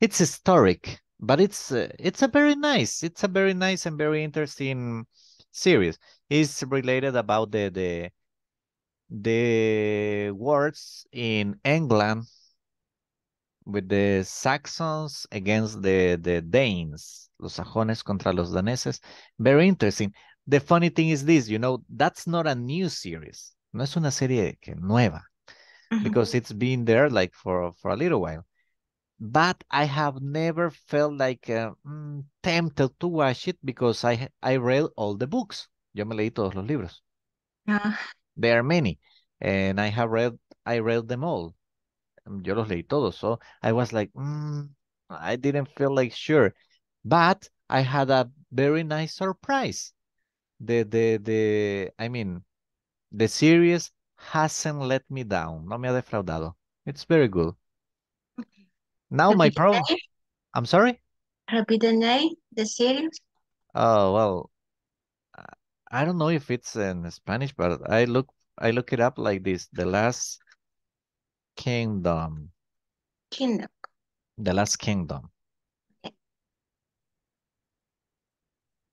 it's historic, but it's uh, it's a very nice, it's a very nice and very interesting series. It's related about the the the wars in England with the Saxons against the the Danes, los sajones contra los daneses. Very interesting. The funny thing is this, you know, that's not a new series. No es una serie que nueva because it's been there like for for a little while. But I have never felt like uh, mm, tempted to watch it because I I read all the books. Yo me leí todos los libros. Uh, There are many, and I have read I read them all. Yo los leí todos, so I was like, mm, I didn't feel like sure, but I had a very nice surprise. The the the I mean, the series hasn't let me down. No me ha defraudado. It's very good. Now my problem. I'm sorry. Repeat the name, the series. Oh well, I don't know if it's in Spanish, but I look I look it up like this: The Last Kingdom. Kingdom. The Last Kingdom. Okay.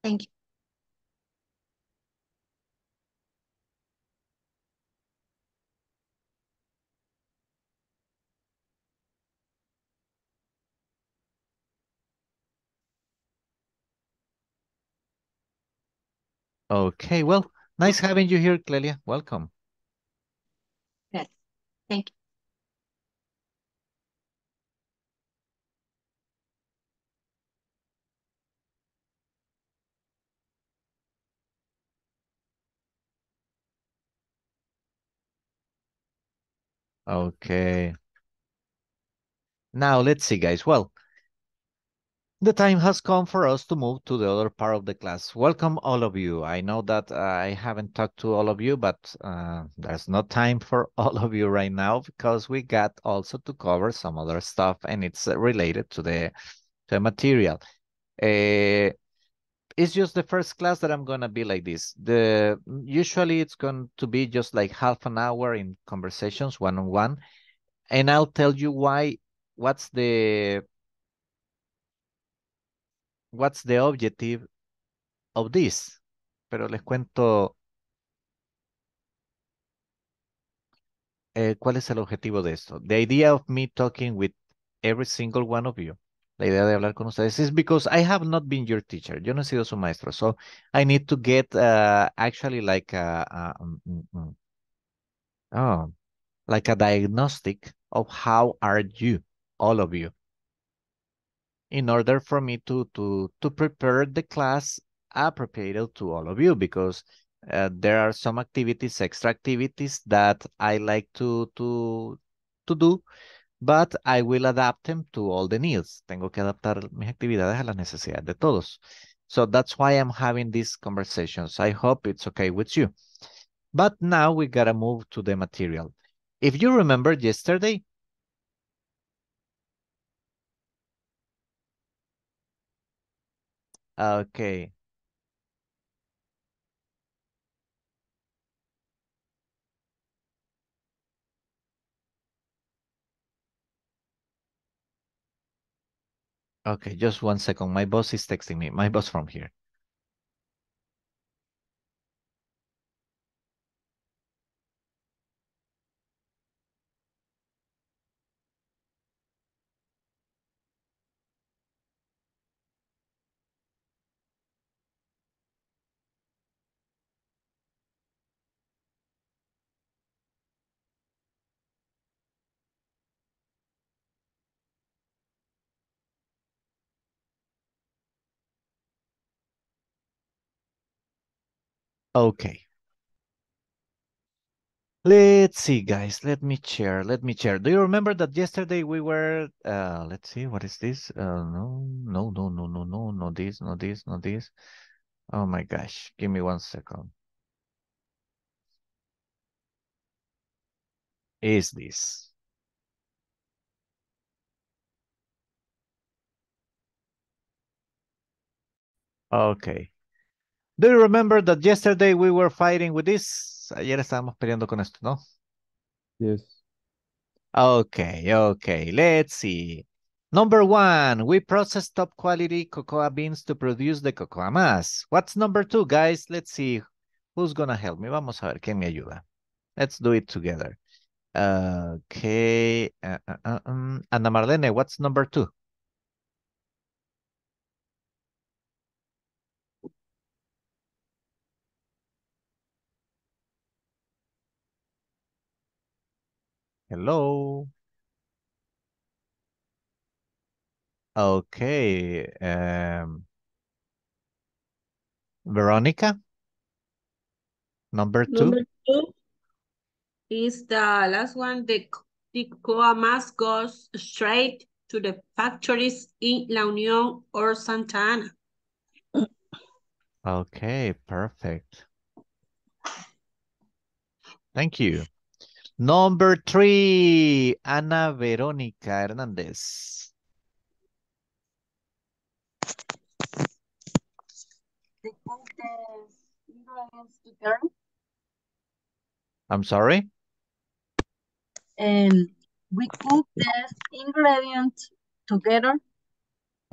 Thank you. Okay, well, nice having you here, Clelia. Welcome. Yes. Thank you. Okay. Now let's see, guys. Well, the time has come for us to move to the other part of the class. Welcome, all of you. I know that uh, I haven't talked to all of you, but uh, there's no time for all of you right now because we got also to cover some other stuff and it's uh, related to the, to the material. Uh, it's just the first class that I'm gonna be like this. The usually it's going to be just like half an hour in conversations one on one, and I'll tell you why. What's the what's the objective of this? Pero les cuento eh, cuál es el objetivo de esto. The idea of me talking with every single one of you. La idea de hablar con ustedes is because I have not been your teacher. Yo no he sido su maestro. So I need to get uh, actually like a, a um, mm. oh, like a diagnostic of how are you, all of you, in order for me to to to prepare the class appropriate to all of you because uh, there are some activities, extra activities that I like to to to do but I will adapt them to all the needs. Tengo que adaptar mis actividades a las necesidades de todos. So that's why I'm having these conversations. I hope it's okay with you. But now we gotta move to the material. If you remember yesterday, Ah, okay. Okay, just one second. My boss is texting me. My boss from here. Okay. Let's see, guys. Let me share. Let me share. Do you remember that yesterday we were, uh, let's see, what is this? Uh, no, no, no, no, no, no, no, this, no, this, no, this. Oh my gosh. Give me one second. Is this? Okay. Do you remember that yesterday we were fighting with this? Ayer estábamos peleando con esto, ¿no? Yes. Okay, okay. Let's see. Number one, we process top quality cocoa beans to produce the cocoa mass. What's number two, guys? Let's see. Who's gonna help me? Vamos a ver quién me ayuda. Let's do it together. Okay. Uh, uh, uh, um, Ana Marlene, what's number two? Hello. Okay. Um, Veronica? Number two? Number two is the last one. The, the cocoa mass goes straight to the factories in La Unión or Santa Ana. Okay, perfect. Thank you. Number three, Ana Verónica Hernández. They cook the ingredients together. I'm sorry? And we cook the ingredients together.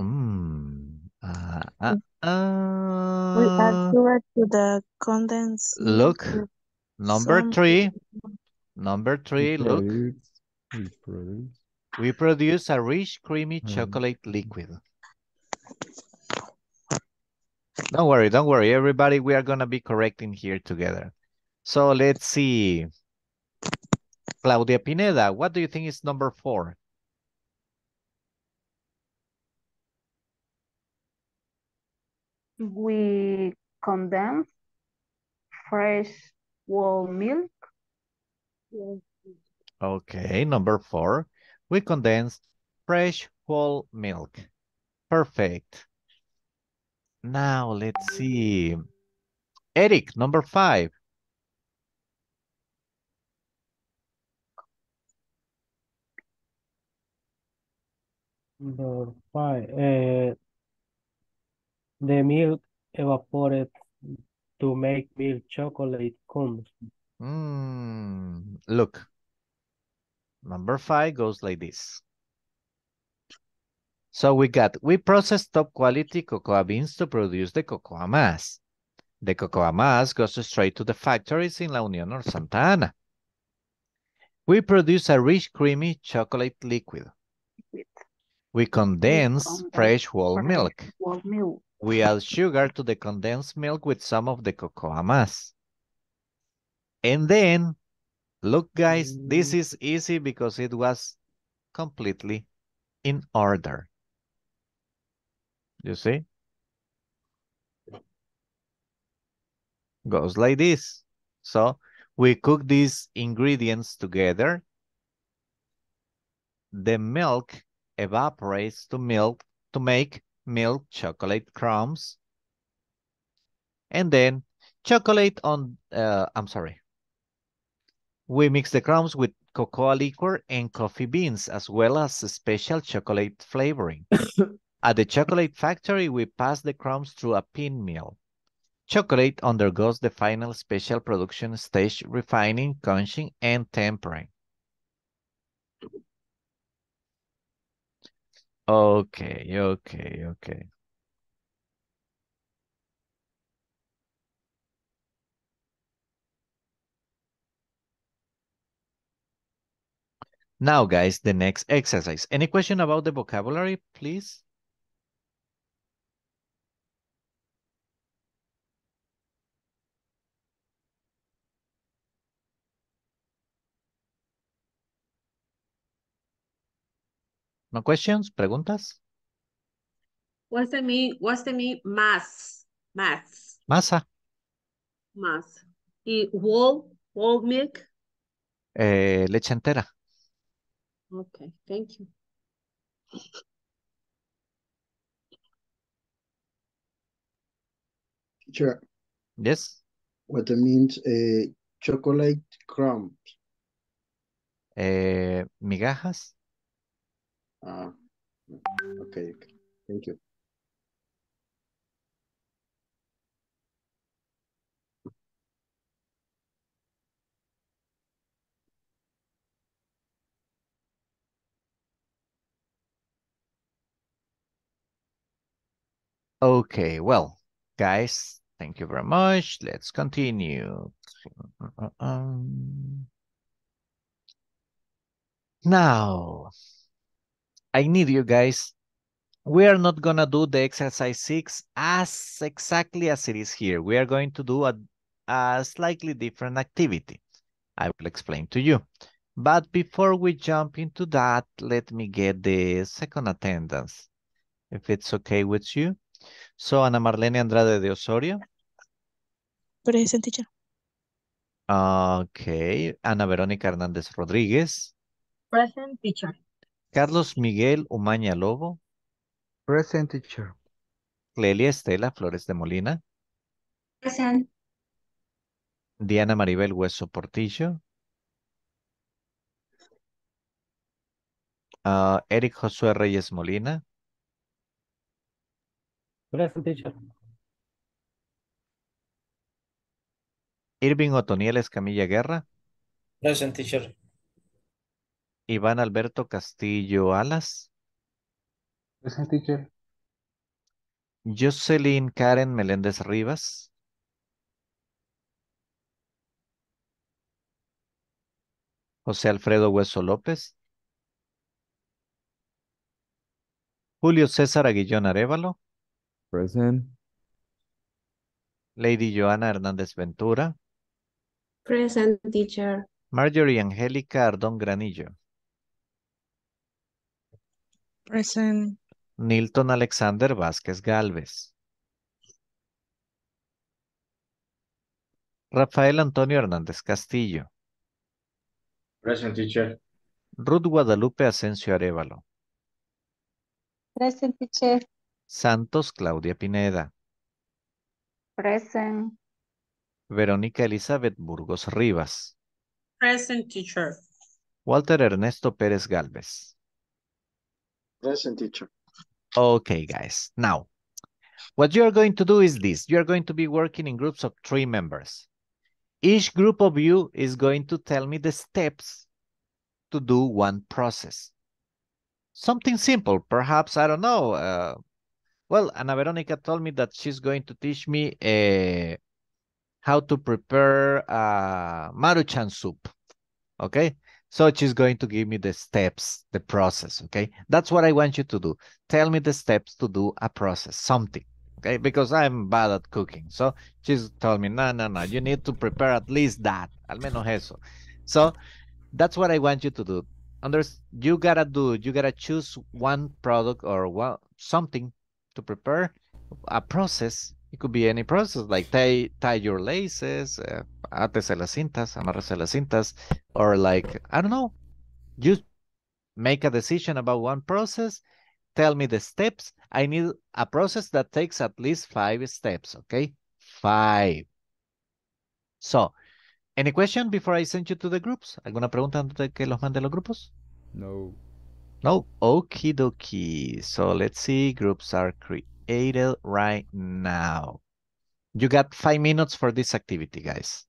Mm. Uh, uh, We add uh, sugar to the condensed look, number some three, number We three, look, produce. We produce. we produce a rich, creamy Mm. chocolate liquid. Don't worry, don't worry, everybody. We are gonna be correcting here together. So let's see. Claudia Pineda, what do you think is number four? We condense fresh whole milk. Okay, number four. We condense fresh whole milk. Perfect. Now let's see. Eric, number five. Number five. Uh, the milk evaporated to make milk chocolate comes. Mm, look. Number five goes like this. So we got, we process top quality cocoa beans to produce the cocoa mass. The cocoa mass goes straight to the factories in La Unión or Santa Ana. We produce a rich, creamy chocolate liquid. We condense fresh whole milk. whole milk. We add sugar to the condensed milk with some of the cocoa mass. And then, look guys, this is easy because it was completely in order. You see? Goes like this. So we cook these ingredients together. The milk evaporates to milk to make milk chocolate crumbs. And then chocolate on, uh, I'm sorry. We mix the crumbs with cocoa liquor and coffee beans, as well as special chocolate flavoring. At the chocolate factory, we pass the crumbs through a pin mill. Chocolate undergoes the final special production stage, refining, conching, and tempering. Okay, okay, okay. Now, guys, the next exercise. Any question about the vocabulary, please? No questions? ¿Preguntas? What's the mean? What's the mean? Mass. Mass. Masa. Mass. Y whole, whole milk. Eh, leche entera. Okay, thank you. Teacher, Yes. what it means uh, chocolate crumbs. Eh, migajas. Ah, okay, okay. Thank you. Okay, well, guys, thank you very much. Let's continue. Um, now, I need you guys. We are not gonna do the exercise six as exactly as it is here. We are going to do a, a slightly different activity. I will explain to you. But before we jump into that, let me get the second attendance. if it's okay with you. So, Ana Marlene Andrade de Osorio. Present teacher. Okay. Ana Verónica Hernández Rodríguez. Present teacher. Carlos Miguel Umaña Lobo. Present teacher. Clelia Estela Flores de Molina. Present. Diana Maribel Hueso Portillo. Uh, Eric Josué Reyes Molina. Present teacher. Irving Otoniel Escamilla Guerra. Present teacher. Iván Alberto Castillo Alas. Present teacher. Jocelyn Karen Meléndez Rivas. José Alfredo Hueso López. Julio César Aguillón Arevalo. Present. Lady Joana Hernández Ventura. Present teacher. Marjorie Angélica Ardón Granillo. Present. Nilton Alexander Vázquez Galvez. Rafael Antonio Hernández Castillo. Present teacher. Ruth Guadalupe Asensio Arevalo. Present teacher. Santos Claudia Pineda. Present. Verónica Elizabeth Burgos Rivas. Present teacher. Walter Ernesto Pérez Galvez. Present teacher. Okay, guys. Now, what you are going to do is this. You are going to be working in groups of three members. Each group of you is going to tell me the steps to do one process. Something simple, perhaps, I don't know. Uh, well, Ana Veronica told me that she's going to teach me uh, how to prepare uh, maruchan soup. Okay, so she's going to give me the steps, the process. Okay, that's what I want you to do. Tell me the steps to do a process, something. Okay, because I'm bad at cooking. So she's told me, no, no, no, you need to prepare at least that, al menos eso. So that's what I want you to do. Under, you gotta do, you gotta choose one product or one something to prepare a process. It could be any process, like tie tie your laces, uh, átese las cintas, amárrese las cintas, or like I don't know. just make a decision about one process. Tell me the steps. I need a process that takes at least five steps. Okay, five. So, any question before I send you to the groups? ¿Alguna pregunta antes de que los mande a los grupos? No. No, okie dokie. So let's see, groups are created right now. You got five minutes for this activity, guys.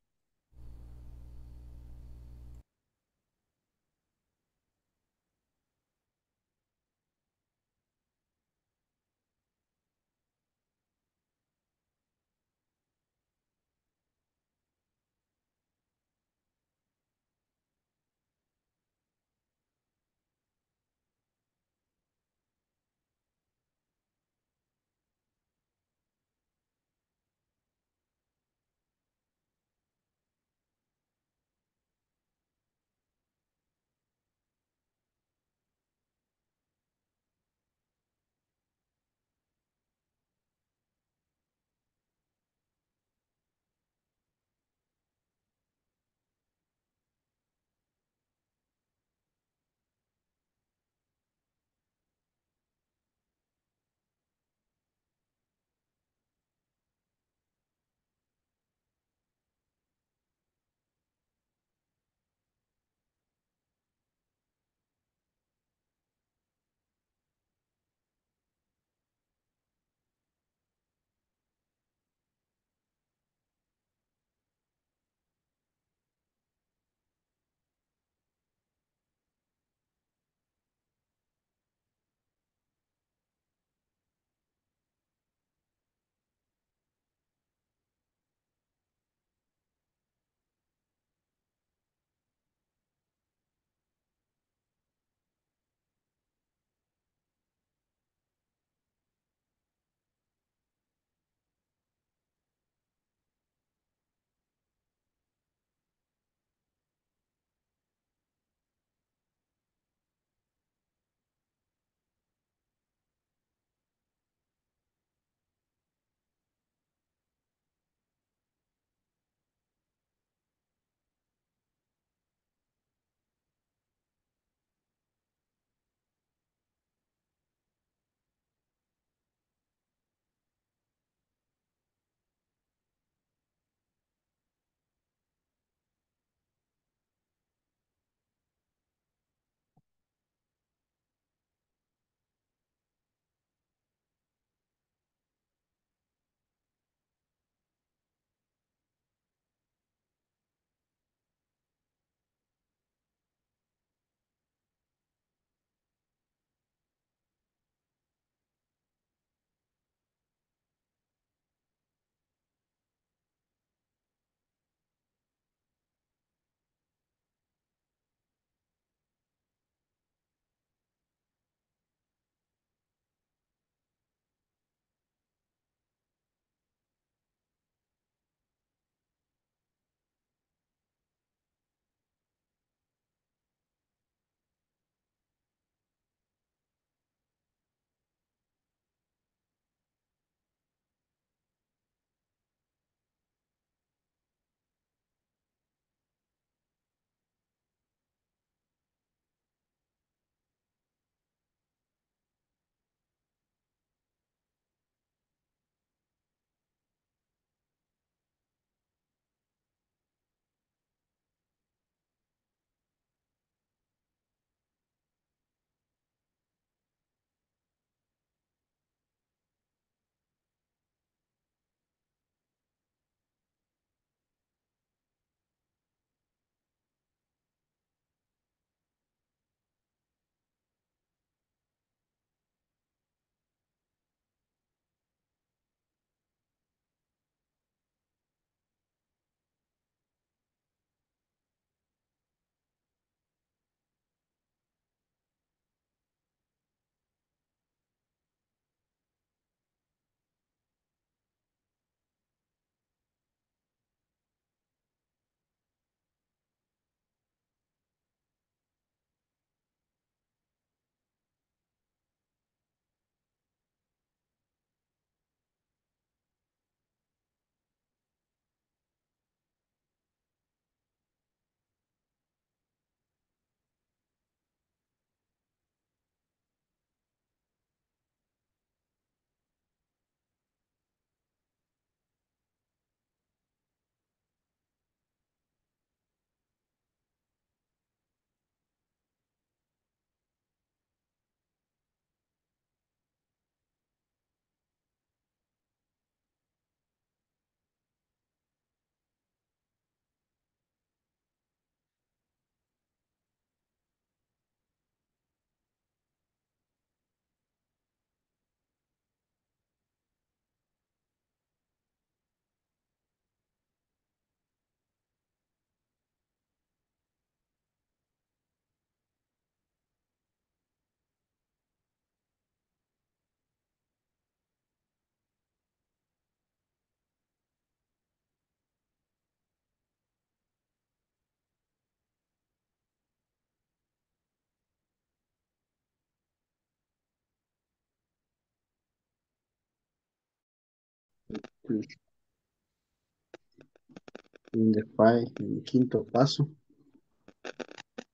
In the five, en el quinto paso,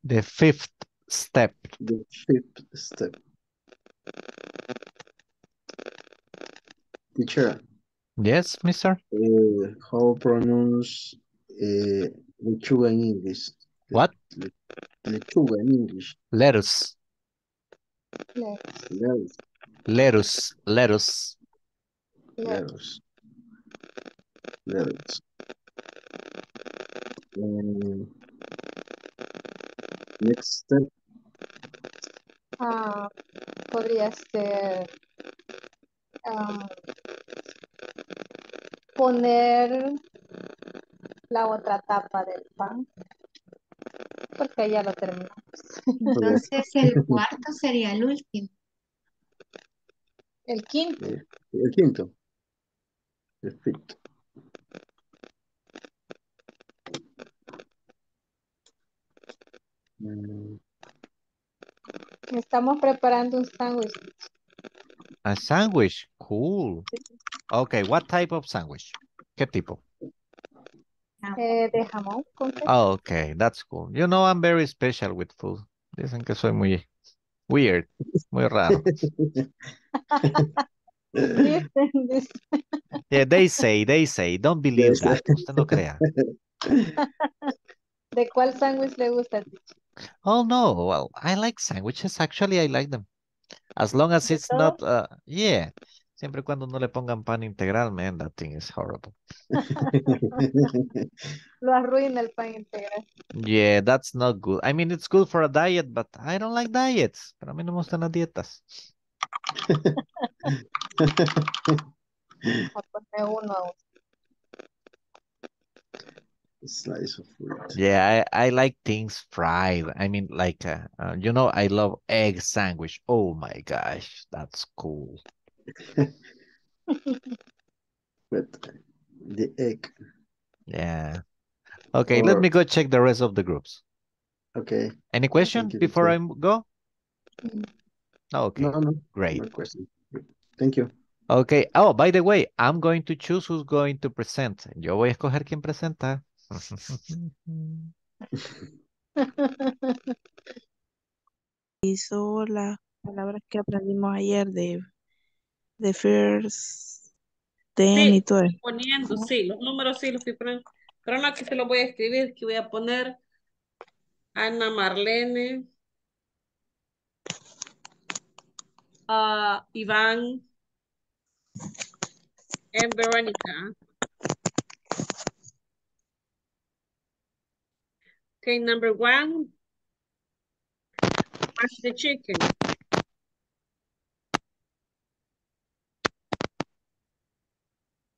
The fifth step. the fifth step. Teacher, Yes, mister? uh, how pronounce uh, lechuga in English? What? Le- lechuga in English. Lettuce. Lettuce. Lettuce. Lettuce. Lettuce. Lettuce. Um, next step. Ah, podría ser poner la otra tapa del pan, porque ya lo terminamos. Entonces el cuarto sería el último. El quinto. Eh, el quinto. El Mm, Estamos preparando un sándwich. A sandwich. Cool. Okay, what type of sandwich? ¿Qué tipo? Eh, de jamón con queso. Oh, okay, that's cool. You know, I'm very special with food. Dicen que soy muy weird, muy raro. Yeah, they say, they say, don't believe that. Usted no crea. ¿De cuál sándwich le gusta? Oh no, well, I like sandwiches. Actually, I like them. As long as it's not, uh, yeah. Siempre cuando no le pongan pan integral, man, that thing is horrible. Lo arruina el pan integral. Yeah, that's not good. I mean, it's good for a diet, but I don't like diets. Pero a mí no me gustan las dietas. A poner uno a uno. Slice of fruit. Yeah, I, I like things fried. I mean, like, uh, uh, you know, I love egg sandwich. Oh my gosh, that's cool. But the egg. Yeah. Okay, let me go check the rest of the groups. Okay. Any question Thank you, before I go? Okay, No, no. great. No question. Thank you. Okay. Oh, by the way, I'm going to choose who's going to present. Yo voy a escoger quién presenta. Hizo las palabras que aprendimos ayer de, de first, then y Sí, todo eso. poniendo, sí, los números sí los fui poniendo. Pero no, aquí se los voy a escribir, que voy a poner Ana Marlene, ah, Iván, and Verónica. Okay, number one. Wash the chicken.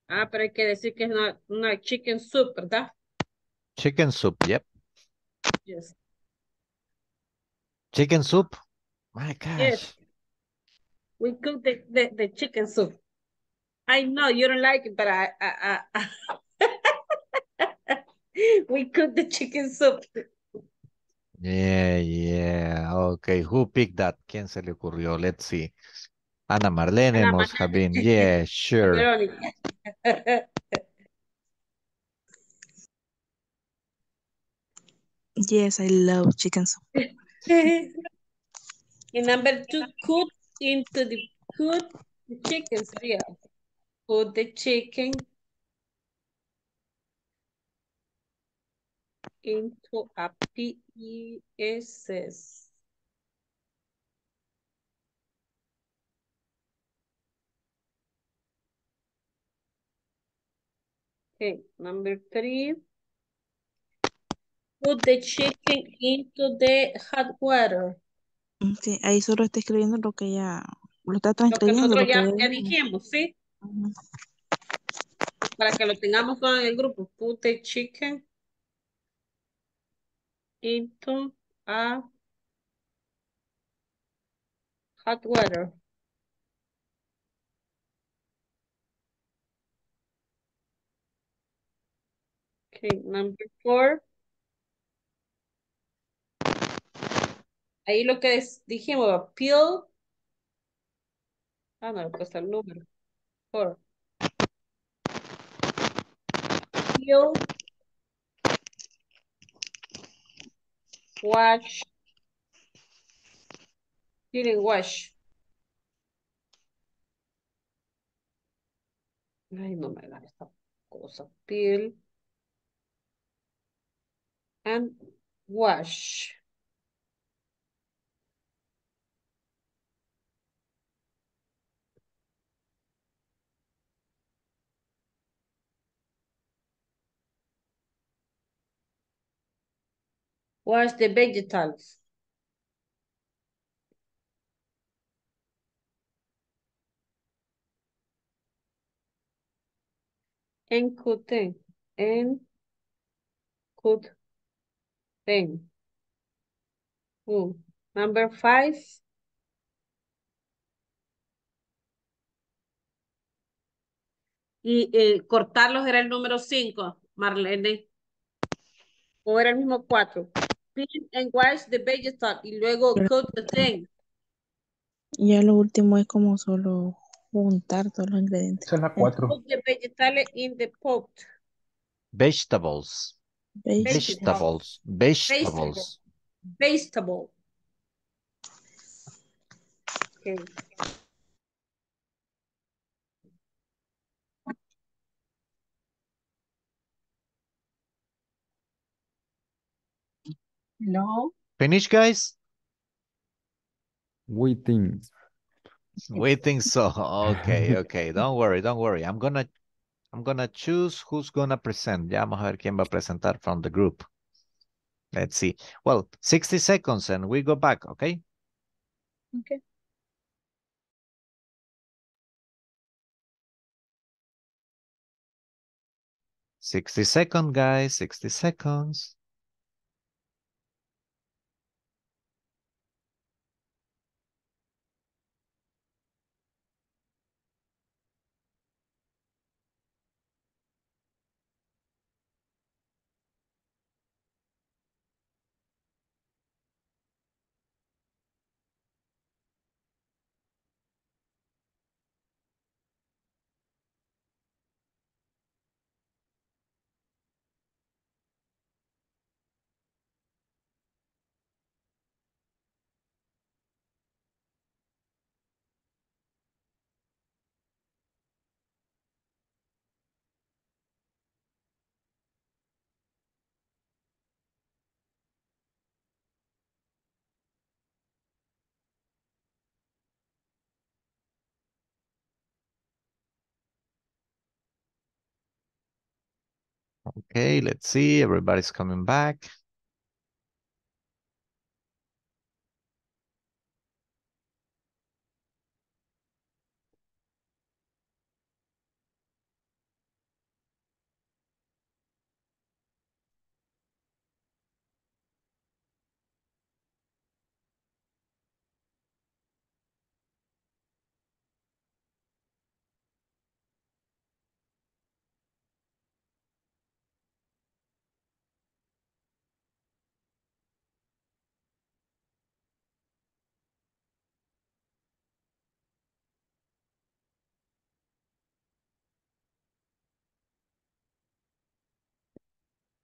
Ah, pero hay que decir que es una, una chicken soup, ¿verdad? Chicken soup, yep. Yes. Chicken soup. My gosh. Yes. We cook the, the, the chicken soup. I know you don't like it, but I, I, I we cook the chicken soup. Yeah, yeah. Okay, who picked that? ¿Quién se le ocurrió? Let's see. Ana Marlene Ana must have been. Yeah, sure. Yes, I love chicken soup. And number two, cook into the cook the chicken sería. Put the chicken into a pieces. Okay, number three. Put the chicken into the hot water. Okay, ahí solo está escribiendo lo que ya, lo está Lo que transcribiendo nosotros lo que ya, dijimos. ¿sí? Para que lo tengamos todo en el grupo. Put the chicken into a hot water. Okay, number four. Ahí lo que es- dijimos, peel. Ah, no, pues el número. Four. peel, wash, didn't wash. Ay, no me da esta cosa. Peel and wash. Wash the vegetables. Cook them. And cook them. Mm. Number five. Y eh, cortarlos era el número cinco, Marlene. O era el mismo cuatro. Peel and wash the vegetable y luego cook the thing. Ya lo último es como solo juntar todos los ingredientes. Esa es la 4. Put the vegetable in the pot. Vegetables. Vegetable. Vegetables. Vegetables. Vegetable. Okay. No. Finish, guys? Waiting. Waiting so. Okay, okay. Don't worry, don't worry. I'm gonna I'm gonna choose who's gonna present. Ya vamos a ver quién va a presentar from the group. Let's see. Well, 60 seconds and we go back, okay? Okay. Sixty seconds, guys. Sixty seconds. Okay, let's see. Everybody's coming back.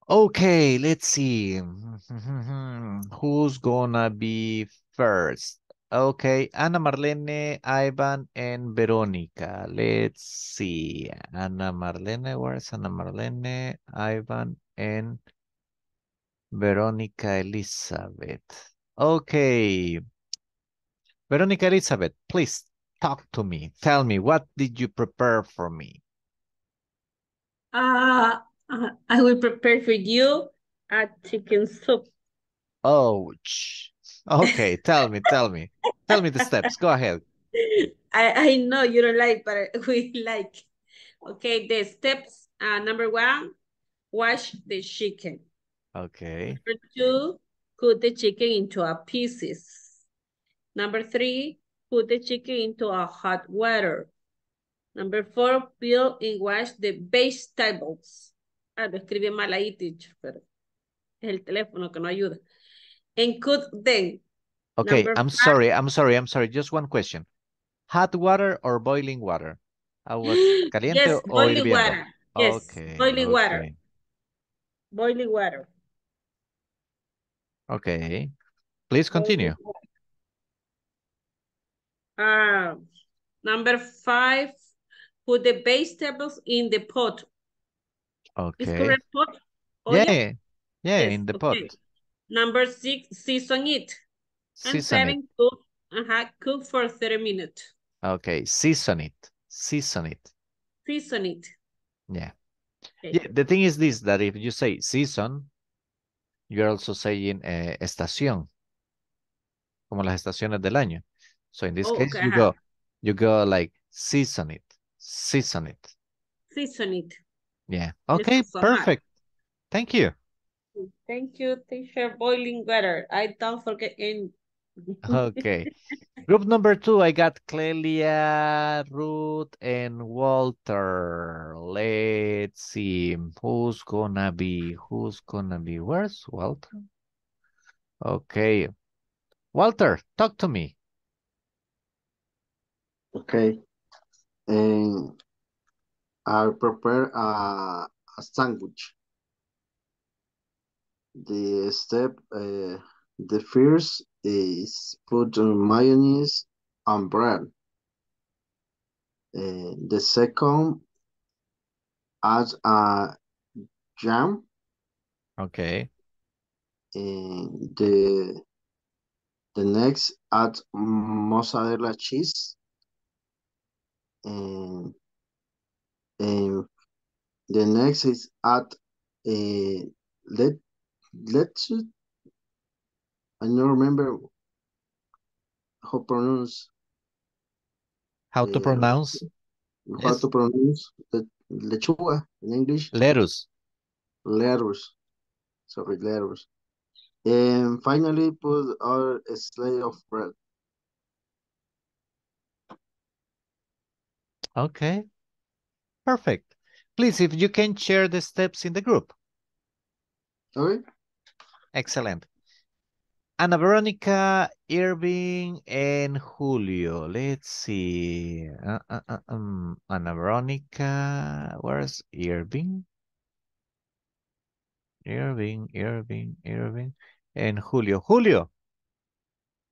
Okay, let's see. Who's gonna be first? Okay, Ana Marlene, Ivan, and Veronica. Let's see. Ana Marlene, where's Ana Marlene, Ivan, and Veronica Elizabeth. Okay. Veronica Elizabeth, please talk to me. Tell me, what did you prepare for me? Uh, uh, I will prepare for you a chicken soup. Oh, okay. Tell me, tell me. Tell me the steps. Go ahead. I, I know you don't like, but we like. Okay, the steps. Uh, number one, wash the chicken. Okay. Number two, cut the chicken into a pieces. Number three, put the chicken into a hot water. Number four, peel and wash the vegetables. Ah, lo escribí mal ahí, teacher, pero es el teléfono que no ayuda. And cook them. Okay, I'm five- sorry. I'm sorry. I'm sorry. Just one question. Hot water or boiling water? Agua caliente Yes, o boiling hirviendo? water. Yes, Okay, boiling water. Boiling water. Okay. Please continue. Uh, number five, put the vegetables in the pot. Is Okay. correct pot? Oh, Yeah, yeah, yeah, in the pot. okay. Number six, season it. And Season it. seven, cook, uh cook for 30 minutes. Okay, season it. Season it. Season it. Yeah. Okay. Yeah, the thing is this, that if you say season, you're also saying eh, estación, como las estaciones del año. So in this Oh, case, okay, you go, you go like season it, season it. Season it. Yeah. Okay, sazonal. perfect. Thank you. Thank you, teacher. Boiling water. I don't forget in. Okay. Group number two, I got Clelia, Ruth, and Walter. Let's see. Who's gonna be? Who's gonna be? Where's Walter? Okay. Walter, talk to me. Okay. And I prepare a, a sandwich. The step, uh, the first is put mayonnaise and bread. Uh, the second, add a jam. Okay. And the the next, add mozzarella cheese. And, and the next is add a let let's I don't remember how pronounce How to uh, pronounce? how Yes. to pronounce the lechuga in English. Lettuce. Lettuce. Sorry, lettuce. And finally put our slate of bread. Okay. Perfect. Please, if you can share the steps in the group. Okay. Excellent. Ana Veronica, Irving, and Julio. Let's see. Uh, uh, uh, um, Ana Veronica, where's Irving? Irving, Irving, Irving, and Julio. Julio,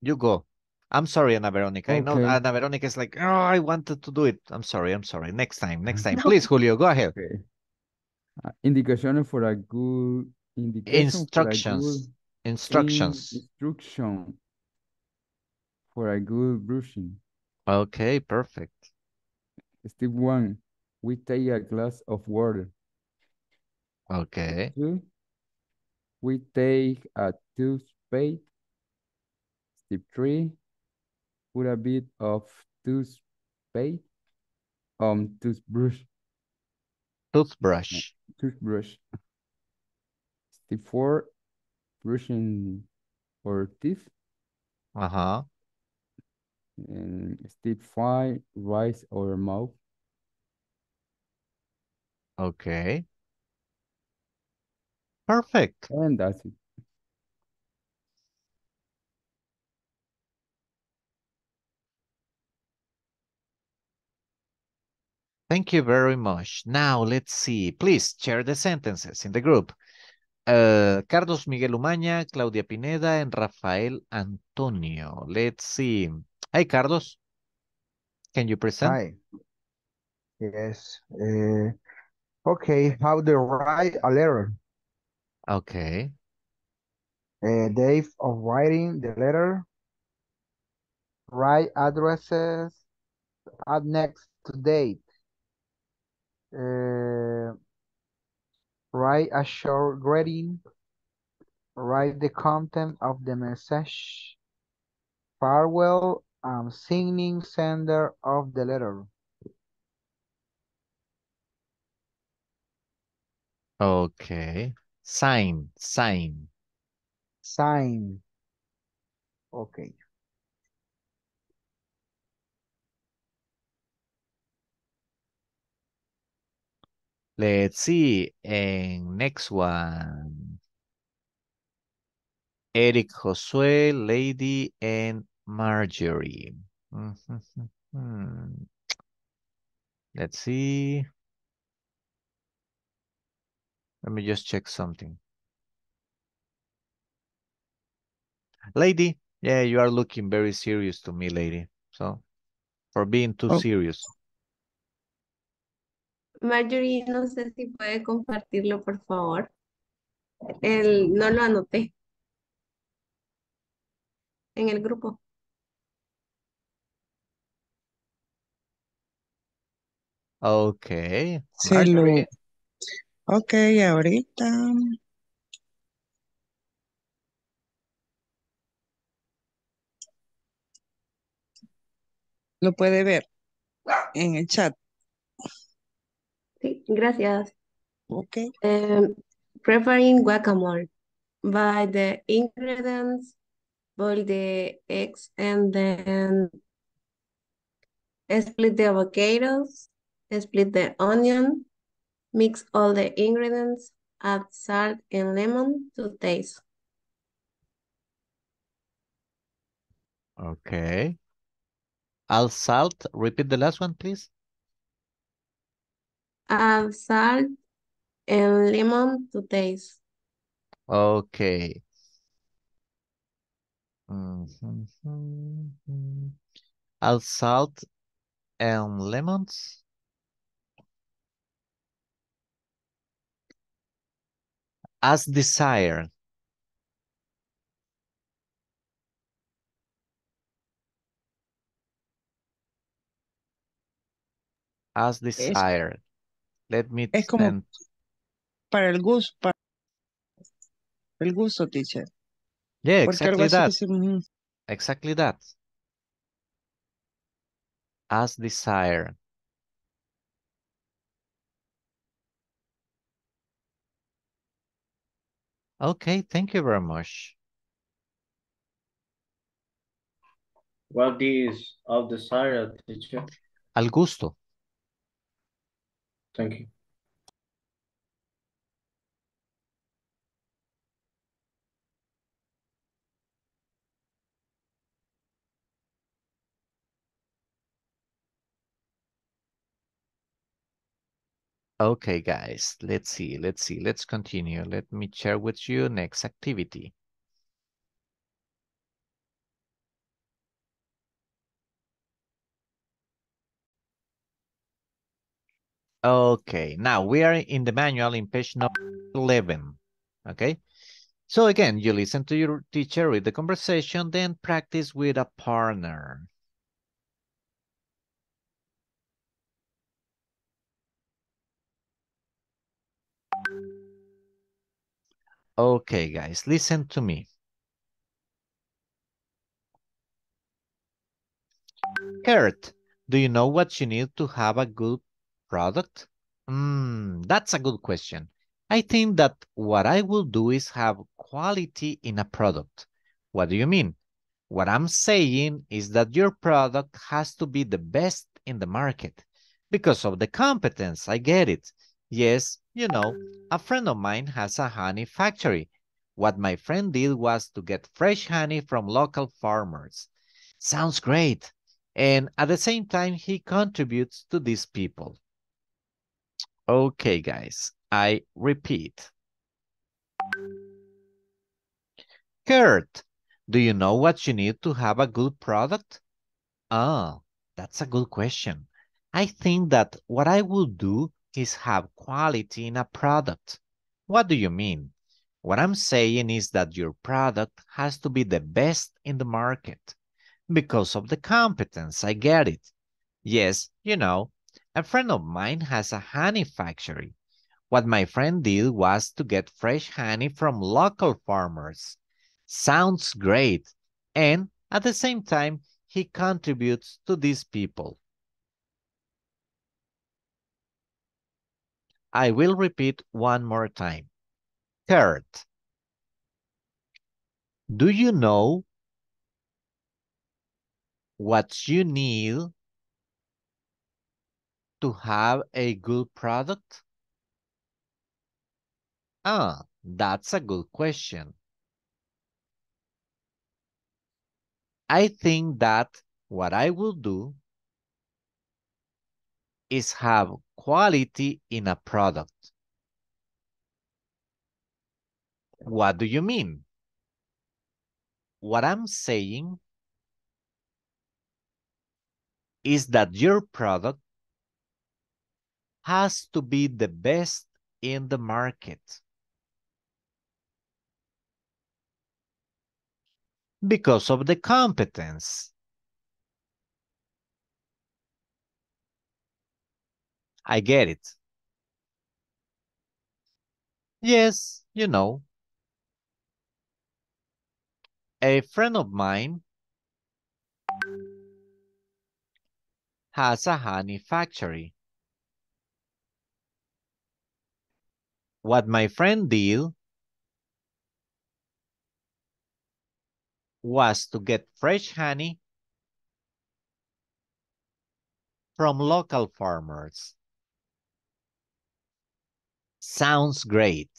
you go. I'm sorry, Ana Veronica. I know Okay. Ana Veronica is like, oh, I wanted to do it. I'm sorry, I'm sorry. Next time, next time. Please, Julio, go ahead. Okay. Uh, indicaciones for a good indication for good Instructions. Instructions. instruction for a good brushing. Okay, perfect. Step one, we take a glass of water. Okay. Two, we take a toothpaste. Step three, put a bit of toothpaste on toothbrush. Toothbrush. Toothbrush. Step four, brushing for teeth. Uh-huh. And step five, rise our mouth. Okay. Perfect. And that's it. Thank you very much. Now let's see. Please share the sentences in the group. Uh, Carlos Miguel Umaña, Claudia Pineda, and Rafael Antonio. Let's see. Hey, Carlos. Can you present? Hi. Yes. Uh, okay. How to write a letter? Okay. Uh, date of writing the letter. Write addresses. Add next to date. Uh, write a short greeting. Write the content of the message. Farewell and signing sender of the letter. Okay. Sign, sign. Sign. Okay. Let's see. And next one. Eric Josue, Lady, and Marjorie. Mhm. Let's see. Let me just check something. Lady, yeah, you are looking very serious to me, lady. So, for being too Oh. serious. Marjorie, no sé si puede compartirlo, por favor. El, no lo anoté en el grupo. Lo... Marjorie. Ok, ahorita. Lo puede ver en el chat. Sí, gracias. Ok. Um, preparing guacamole. by the ingredients, boil the eggs, and then split the avocados, split the onion, mix all the ingredients, add salt and lemon to taste. Okay. I'll salt. Repeat the last one, please. Add salt and lemon to taste. Okay. I'll salt and lemons. As desired. As desired. Let me Es como send. para el gusto, para el gusto, teacher. Yeah, exactly that. Exactly that. As desired. Okay, thank you very much. What is of desire, teacher? Al gusto. Thank you. Okay, guys, let's see, let's see, let's continue. Let me share with you next activity. Okay, now we are in the manual in page number 11. Okay, so again, you listen to your teacher, read the conversation, then practice with a partner. Okay, guys, listen to me. Kurt, do you know what you need to have a good product? Hmm, that's a good question. I think that what I will do is have quality in a product. What do you mean? What I'm saying is that your product has to be the best in the market because of the competence. I get it. Yes, you know, a friend of mine has a honey factory. What my friend did was to get fresh honey from local farmers. Sounds great. And at the same time, he contributes to these people. Okay, guys, I repeat. Kurt, do you know what you need to have a good product? Ah, that's a good question. I think that what I will do is have quality in a product. What do you mean? What I'm saying is that your product has to be the best in the market because of the competence. I get it. Yes, you know, a friend of mine has a honey factory. What my friend did was to get fresh honey from local farmers. Sounds great. And at the same time, he contributes to these people. I will repeat one more time. Kurt, do you know what you need to have a good product? Ah, that's a good question. I think that what I will do is have quality in a product. What do you mean? What I'm saying is that your product has to be the best in the market. Because of the competence. I get it. Yes, you know. A friend of mine has a honey factory. What my friend did was to get fresh honey from local farmers. Sounds great.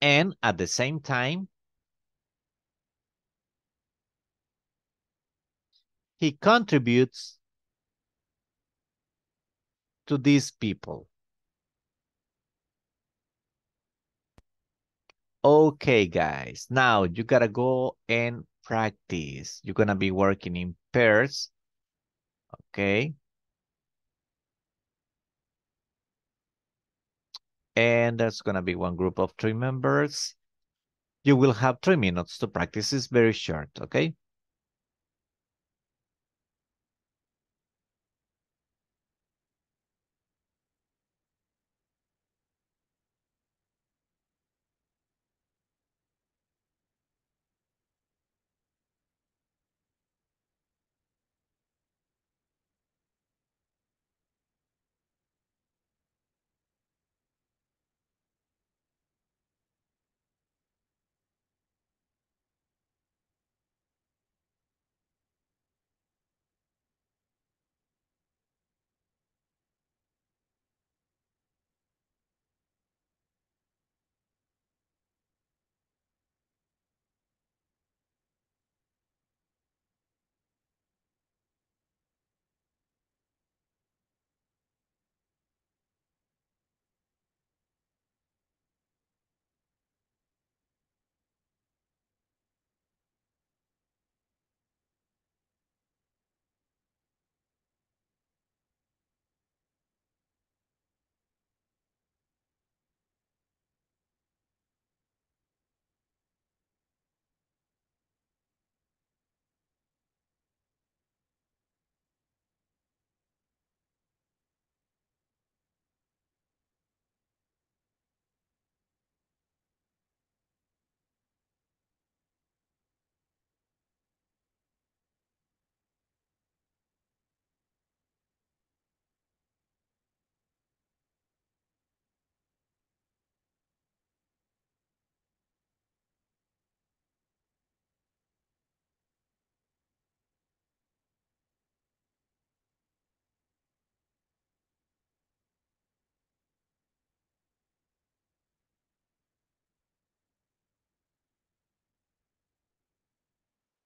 And at the same time, he contributes to these people. Okay, guys, now you gotta go and practice. You're gonna be working in pairs, okay? And there's gonna be one group of three members. You will have three minutes to practice. It's very short, okay?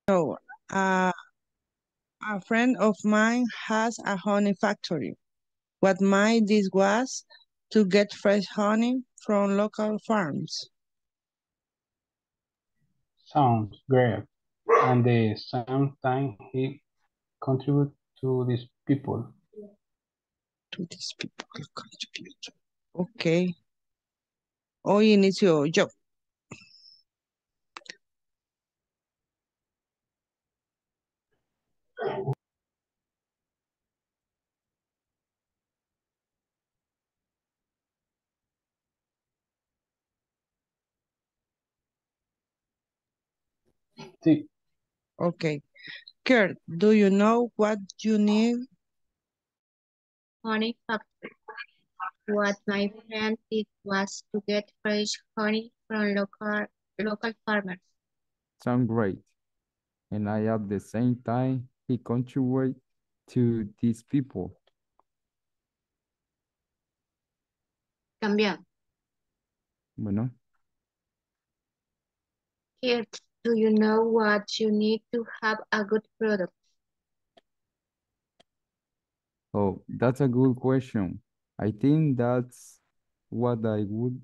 So, uh, a friend of mine has a honey factory. What my this was to get fresh honey from local farms. Sounds great. And the same time he contribute to these people. To these people contribute. Ok. Hoy inicio yo. Sí. Okay. Kurt, do you know what you need? honey factory. What my friend did was to get fresh honey from local local farmers. Sound great. And I at the same time he contribute to these people. Cambiar. Bueno, Here, do you know what you need to have a good product? oh, that's a good question. I think that's what I would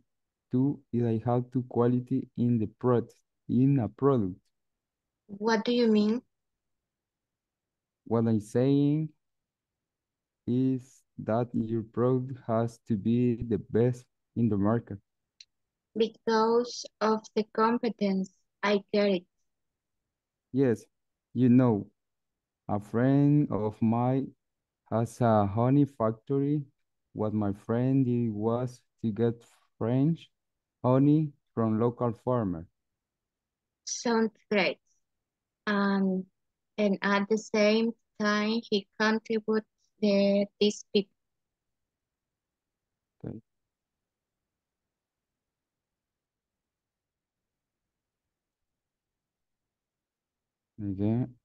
do is I have to quality in the product, in a product. What do you mean? What I'm saying is that your product has to be the best in the market. Because of the competence, I get it. Yes, you know, a friend of mine has a honey factory. What my friend did was to get French honey from local farmer. Sounds great. Um, and at the same time, he contributes the, these people. Again.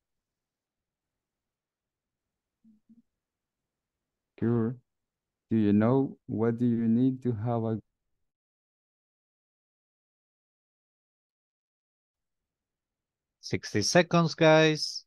Sure. Do you know what do you need to have a Sixty seconds, guys.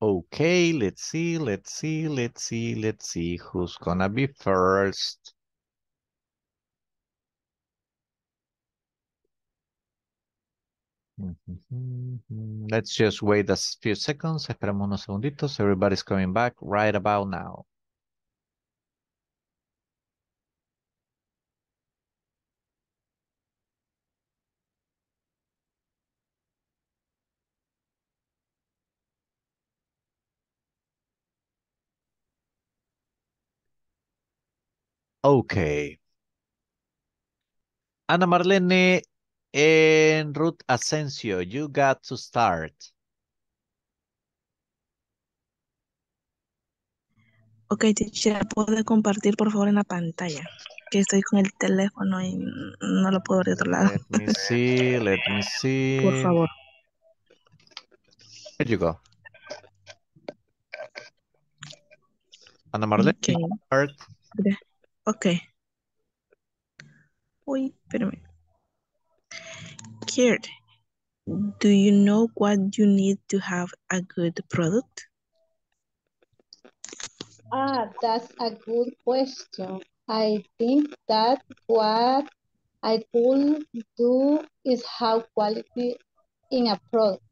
Okay, let's see, let's see, let's see, let's see who's gonna be first. Let's just wait a few seconds. Esperamos unos segunditos. Everybody's coming back right about now. Okay. Ana Marlene and Ruth Asensio, you got to start. Ok, teacher, ¿puede compartir por favor en la pantalla? Que estoy con el teléfono y no lo puedo ver de otro lado. Let me see, let me see. Por favor. There you go. Ana Marlene, Okay. start. Gra- Ok. Uy, espérame. Kurt, do you know what you need to have a good product? Ah, that's a good question. I think that what I could do is have quality in a product.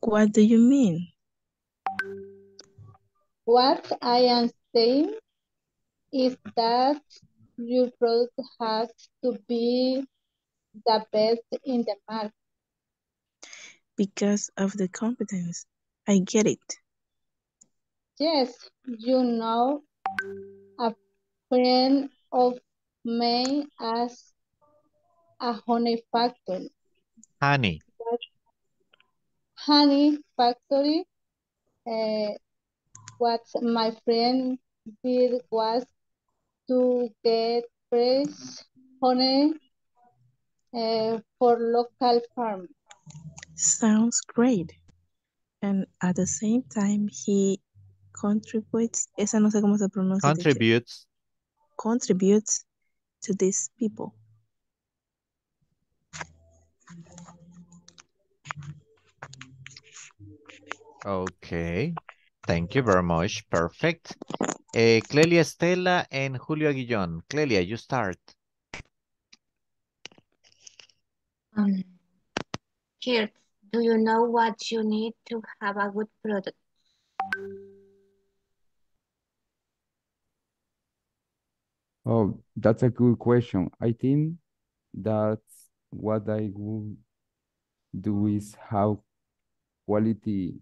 What do you mean? What I am saying is that your product has to be the best in the market. Because of the competence. I get it. Yes, you know, a friend of mine has a honey factory. Honey. honey factory. Uh, what my friend did was to get fresh honey uh, for local farm. Sounds great. And at the same time, he contributes, esa no sé cómo se pronuncia. teacher. Contributes. Contributes to these people. Okay. Thank you very much. Perfect. Eh, Clelia Estela and Julio Aguillón. Clelia, you start. Um, here, do you know what you need to have a good product? Oh, that's a good question. I think that's what I would do is have quality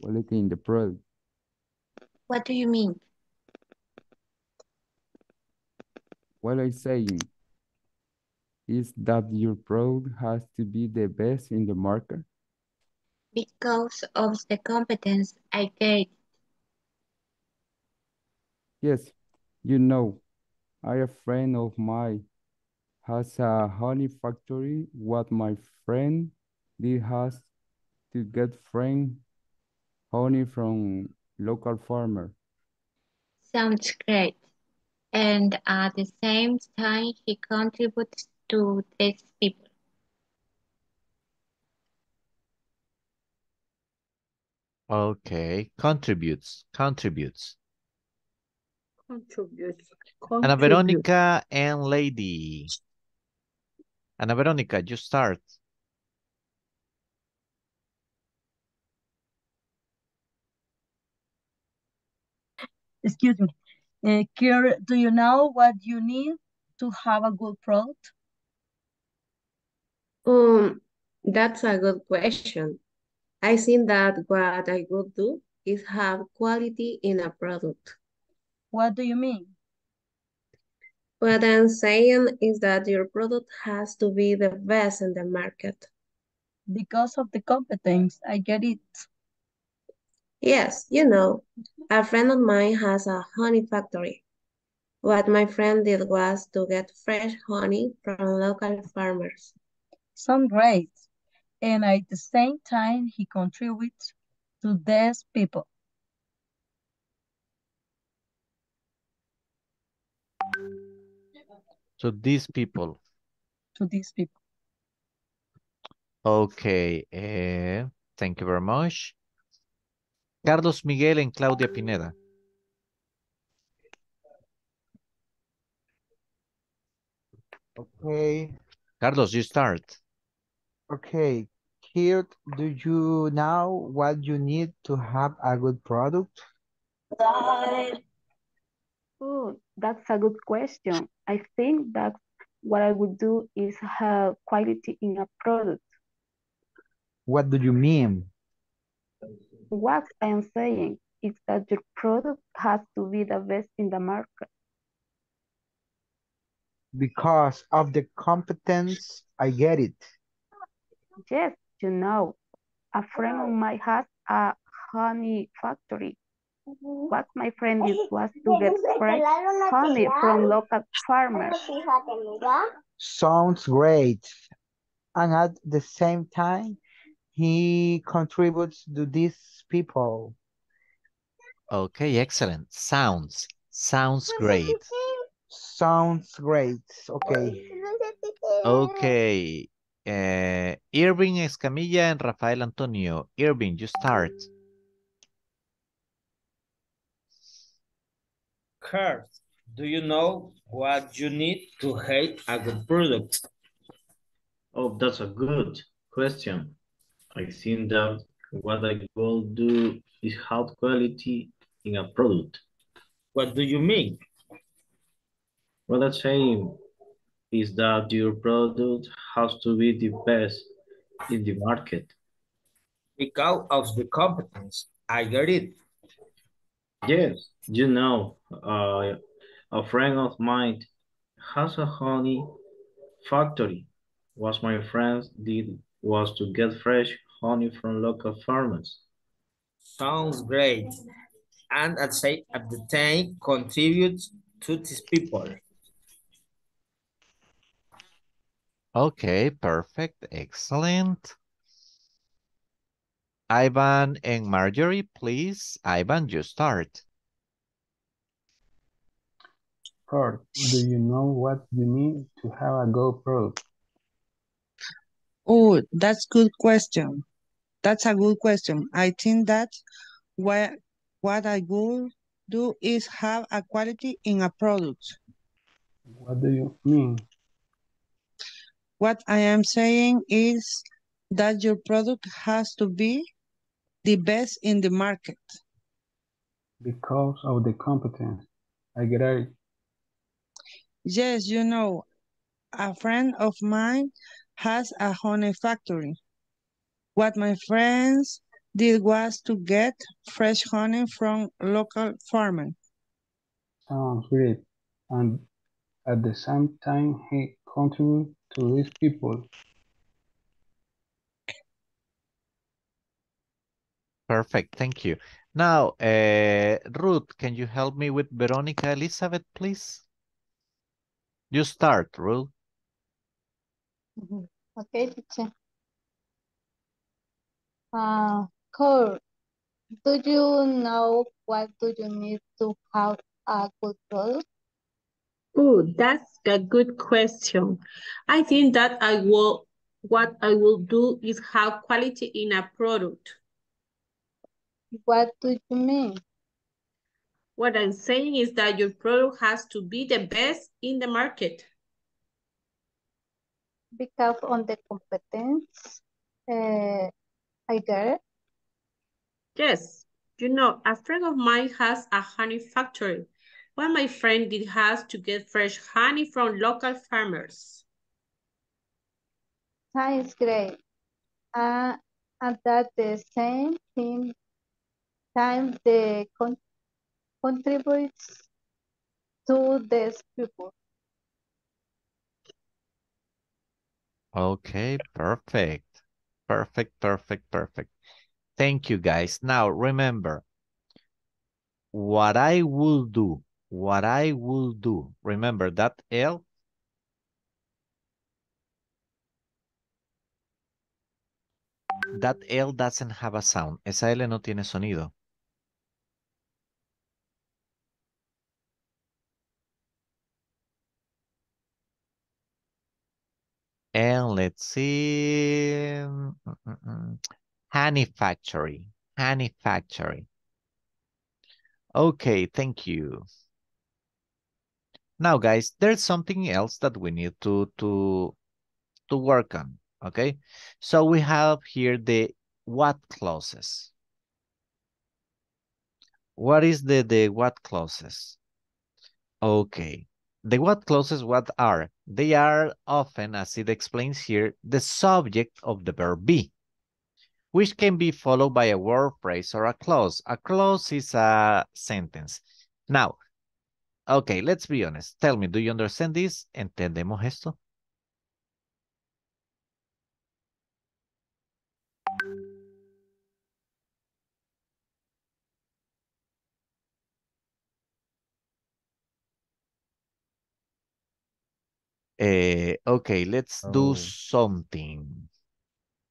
quality in the product. What do you mean? What I'm saying is that your product has to be the best in the market Because of the competence I get. Yes, you know, I a friend of mine has a honey factory. What my friend did has to get friend honey from local farmer. Sounds great. And at the same time, he contributes to these people. Okay, contributes, contributes. Contribute. Ana Verónica and Lady. Ana Verónica, you start. Excuse me. Uh, Kier, do you know what you need to have a good product? Um, that's a good question. I think that what I would do is have quality in a product. What do you mean? What I'm saying is that your product has to be the best in the market. Because of the competence, I get it. Yes, you know, a friend of mine has a honey factory. What my friend did was to get fresh honey from local farmers. Sound great. And at the same time, he contributes to these people. So these people. To these people. Okay, eh, thank you very much. Carlos Miguel and Claudia Pineda. Okay, Carlos, you start. okay. Here, do you know what you need to have a good product? Oh, that's a good question. I think that what I would do is have quality in a product. What do you mean? What I am saying is that your product has to be the best in the market. Because of the competence, I get it. Yes, you know, a friend of mine has a honey factory. What my friend did was to get fresh honey from local farmers. Sounds great. And at the same time, he contributes to these people. Okay, excellent. Sounds, sounds great. Sounds great. Okay. Okay. Eh, Irving Escamilla and Rafael Antonio. Irving, you start. Kurt, do you know what you need to hate a good product? Oh, that's a good question. I think that what I will do is have quality in a product. What do you mean? What I'm saying is that your product has to be the best in the market. Because of the competence, I get it. Yes, you know, uh, a friend of mine has a honey factory. What my friends did was to get fresh honey from local farmers. Sounds great. And at, say, at the time contributes to these people. Okay, perfect. Excellent. Ivan and Marjorie, please. Ivan, you start. Kurt, do you know what you need to have a good product? Oh, that's good question. That's a good question. I think that what what I would do is have a quality in a product. What do you mean? What I am saying is that your product has to be the best in the market. Because of the competence, I get it. Yes, you know, a friend of mine has a honey factory. What my friends did was to get fresh honey from local farmer. Sounds great. And at the same time, he contributes to these people. Perfect, thank you. Now, uh, Ruth, can you help me with Veronica Elizabeth, please? You start, Ruth. Mhm. Okay, teacher. Uh, Kurt, do you know what do you need to have a good product? Oh, that's a good question. I think that I will, what I will do is have quality in a product. What do you mean? What I'm saying is that your product has to be the best in the market. Because on the competence, uh, I get it. Yes, you know, a friend of mine has a honey factory. What my friend did has to get fresh honey from local farmers. Sounds great. Uh, and at the same thing, time the con contributes to these people. Okay, perfect. Perfect, perfect, perfect. Thank you, guys. Now, remember, what I will do, what I will do, remember that L? That L doesn't have a sound. Esa L no tiene sonido. And let's see. Honey factory. Honey factory. Okay, thank you. Now, guys, there's something else that we need to to to work on. Okay, so we have here the what clauses. What is the the what clauses? Okay, the what clauses what are? They are often, as it explains here, the subject of the verb be, which can be followed by a word, phrase, or a clause. A clause is a sentence. Now, okay, let's be honest. Tell me, do you understand this? ¿Entendemos esto? Eh, okay, let's do Oh. something.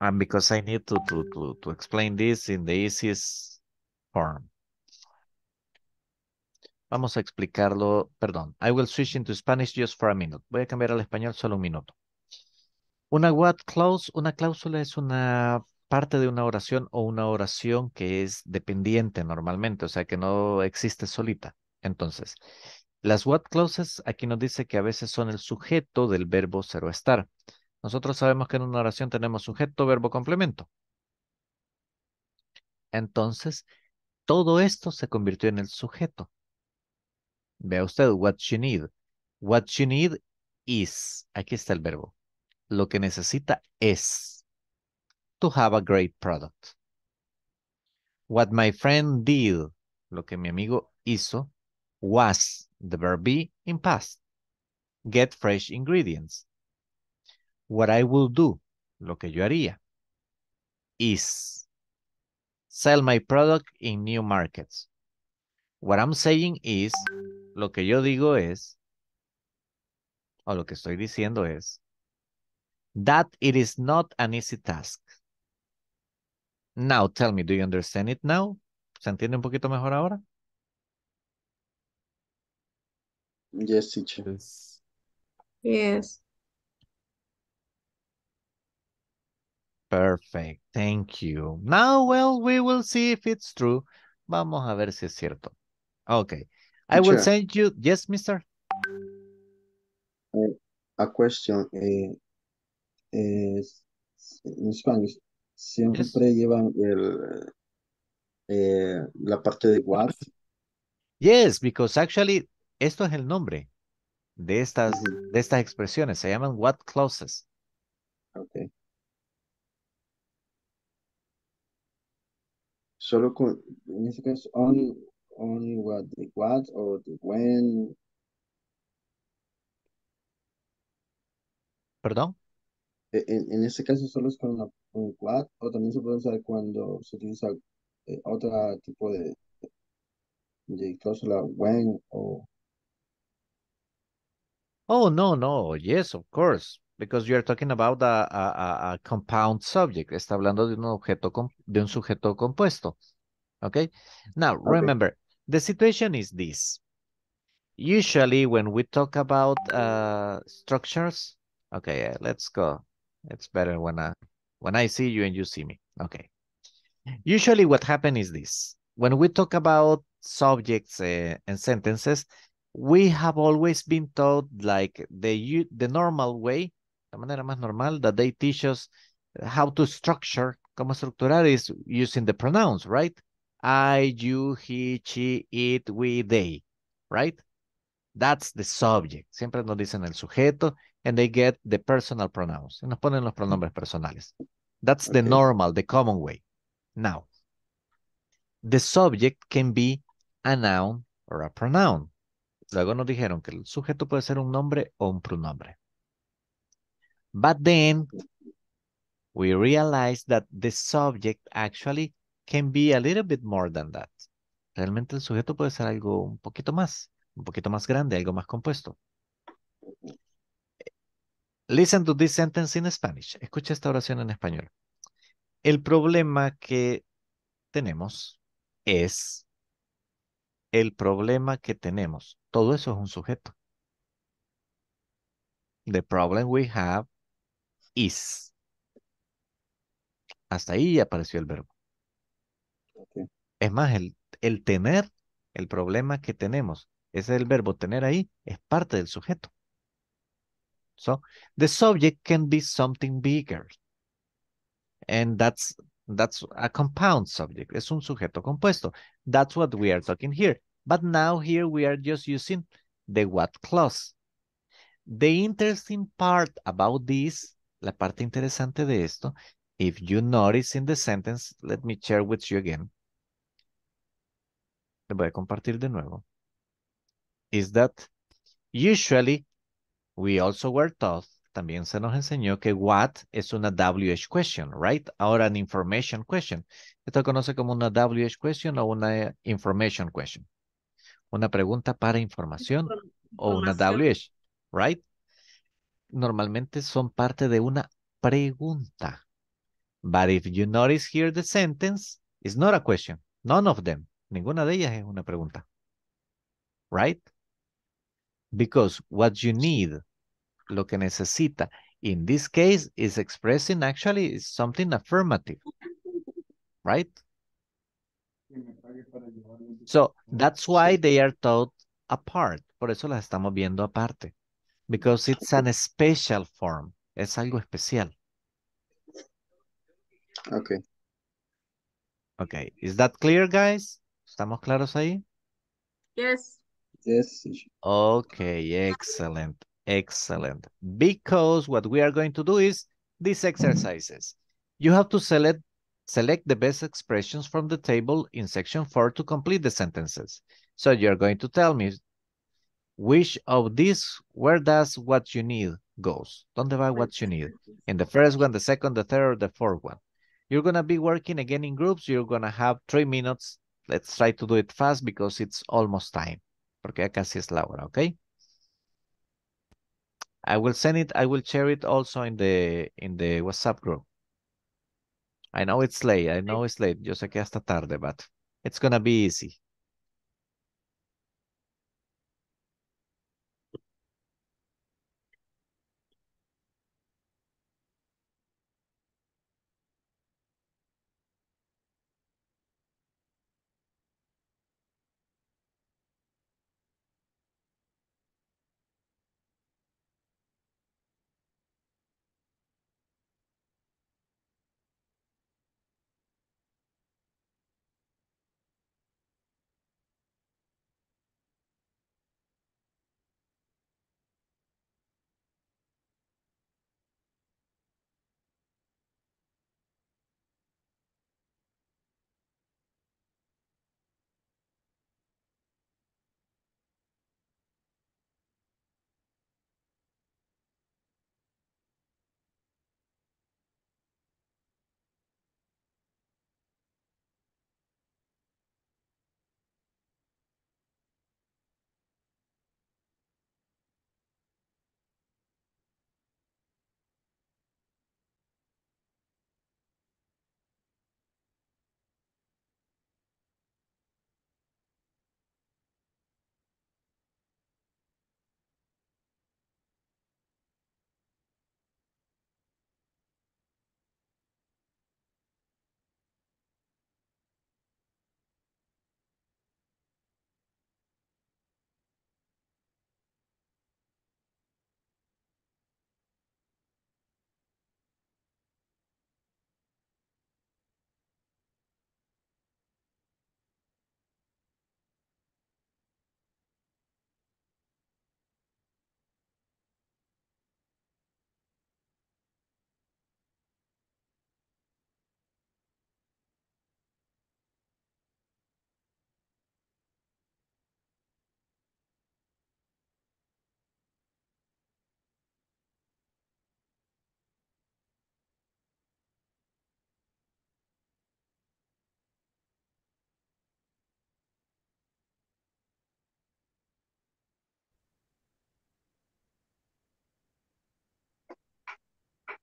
And because I need to, to, to, to explain this in the easiest form. Vamos a explicarlo, perdón. I will switch into Spanish just for a minute. Voy a cambiar al español solo un minuto. Una what clause, una cláusula es una parte de una oración o una oración que es dependiente normalmente, o sea que no existe solita. Entonces, las what clauses aquí nos dice que a veces son el sujeto del verbo ser o estar. Nosotros sabemos que en una oración tenemos sujeto, verbo, complemento. Entonces, todo esto se convirtió en el sujeto. Vea usted, what you need. What you need is, aquí está el verbo. Lo que necesita es to have a great product. What my friend did, lo que mi amigo hizo, was the verb be in past. Get fresh ingredients. What I will do, lo que yo haría, is sell my product in new markets. What I'm saying is, lo que yo digo es, o lo que estoy diciendo es, that it is not an easy task. Now, tell me, do you understand it now? ¿Se entiende un poquito mejor ahora? Yes, teacher. Yes. Yes. Perfect, thank you. Now, well, we will see if it's true. Vamos a ver si es cierto. Okay, I will send you, yes, mister? Eh, a question. eh, eh, in Spanish, siempre llevan el, eh, la parte de what. Yes, because actually Esto es el nombre de estas, de estas expresiones. Se llaman what clauses. Okay. Solo con, en este caso, only, only what, the what or the when. ¿Perdón? E- En, en este caso solo es con la con what o también se puede usar cuando se utiliza eh, otro tipo de, de cláusula when o Oh, no, no. Yes, of course. Because you are talking about a, a, a- compound subject. Está hablando de un objeto, de un sujeto compuesto. Okay? Now, remember, the situation is this. Usually when we talk about uh, structures, okay, uh, let's go. It's better when I, when I see you and you see me. Okay. Usually what happens is this. When we talk about subjects uh, and sentences, we have always been taught like the, the normal way, la manera más normal that they teach us how to structure, cómo estructurar is using the pronouns, right? I, you, he, she, it, we, they, right? That's the subject. Siempre nos dicen el sujeto and they get the personal pronouns. Y nos ponen los pronombres personales. That's the normal, the common way. Now, the subject can be a noun or a pronoun. Luego nos dijeron que el sujeto puede ser un nombre o un pronombre. But then we realized that the subject actually can be a little bit more than that. Realmente el sujeto puede ser algo un poquito más, un poquito más grande, algo más compuesto. Listen to this sentence in Spanish. Escucha esta oración en español. El problema que tenemos es el problema que tenemos. Todo eso es un sujeto. The problem we have is. Hasta ahí apareció el verbo. Okay. Es más, el, el tener, el problema que tenemos, ese es el verbo tener ahí, es parte del sujeto. So, the subject can be something bigger. And that's, that's a compound subject. Es un sujeto compuesto. That's what we are talking here. But now here we are just using the what clause. The interesting part about this, la parte interesante de esto, if you notice in the sentence, let me share with you again. Le voy a compartir de nuevo. Is that usually we also were taught, también se nos enseñó que what es una WH question, right? Ahora an information question. Esto se conoce como una WH question o una information question. Una pregunta para información o una Información. WH, right? Normalmente son parte de una pregunta. But if you notice here the sentence, it's not a question. None of them. Ninguna de ellas es una pregunta. Right? Because what you need, lo que necesita, in this case is expressing actually is something affirmative. Right? So that's why they are taught apart. Por eso las estamos viendo aparte. Because it's an special form. Es algo especial. Okay. Okay. Is that clear, guys? ¿Estamos claros ahí? Yes. Yes. Okay, excellent, excellent. Because what we are going to do is these exercises. You have to select select the best expressions from the table in section 4 to complete the sentences. So you're going to tell me which of these, where does what you need goes? Don't va what you need? In the first one, the second, the third, the fourth one. You're going to be working again in groups. You're going to have three minutes. Let's try to do it fast because it's almost time. Porque ya casi es la hora, okay? I will send it, I will share it also in the, in the WhatsApp group. I know it's late, I know it's late. Yo sé que hasta tarde, but it's gonna be easy.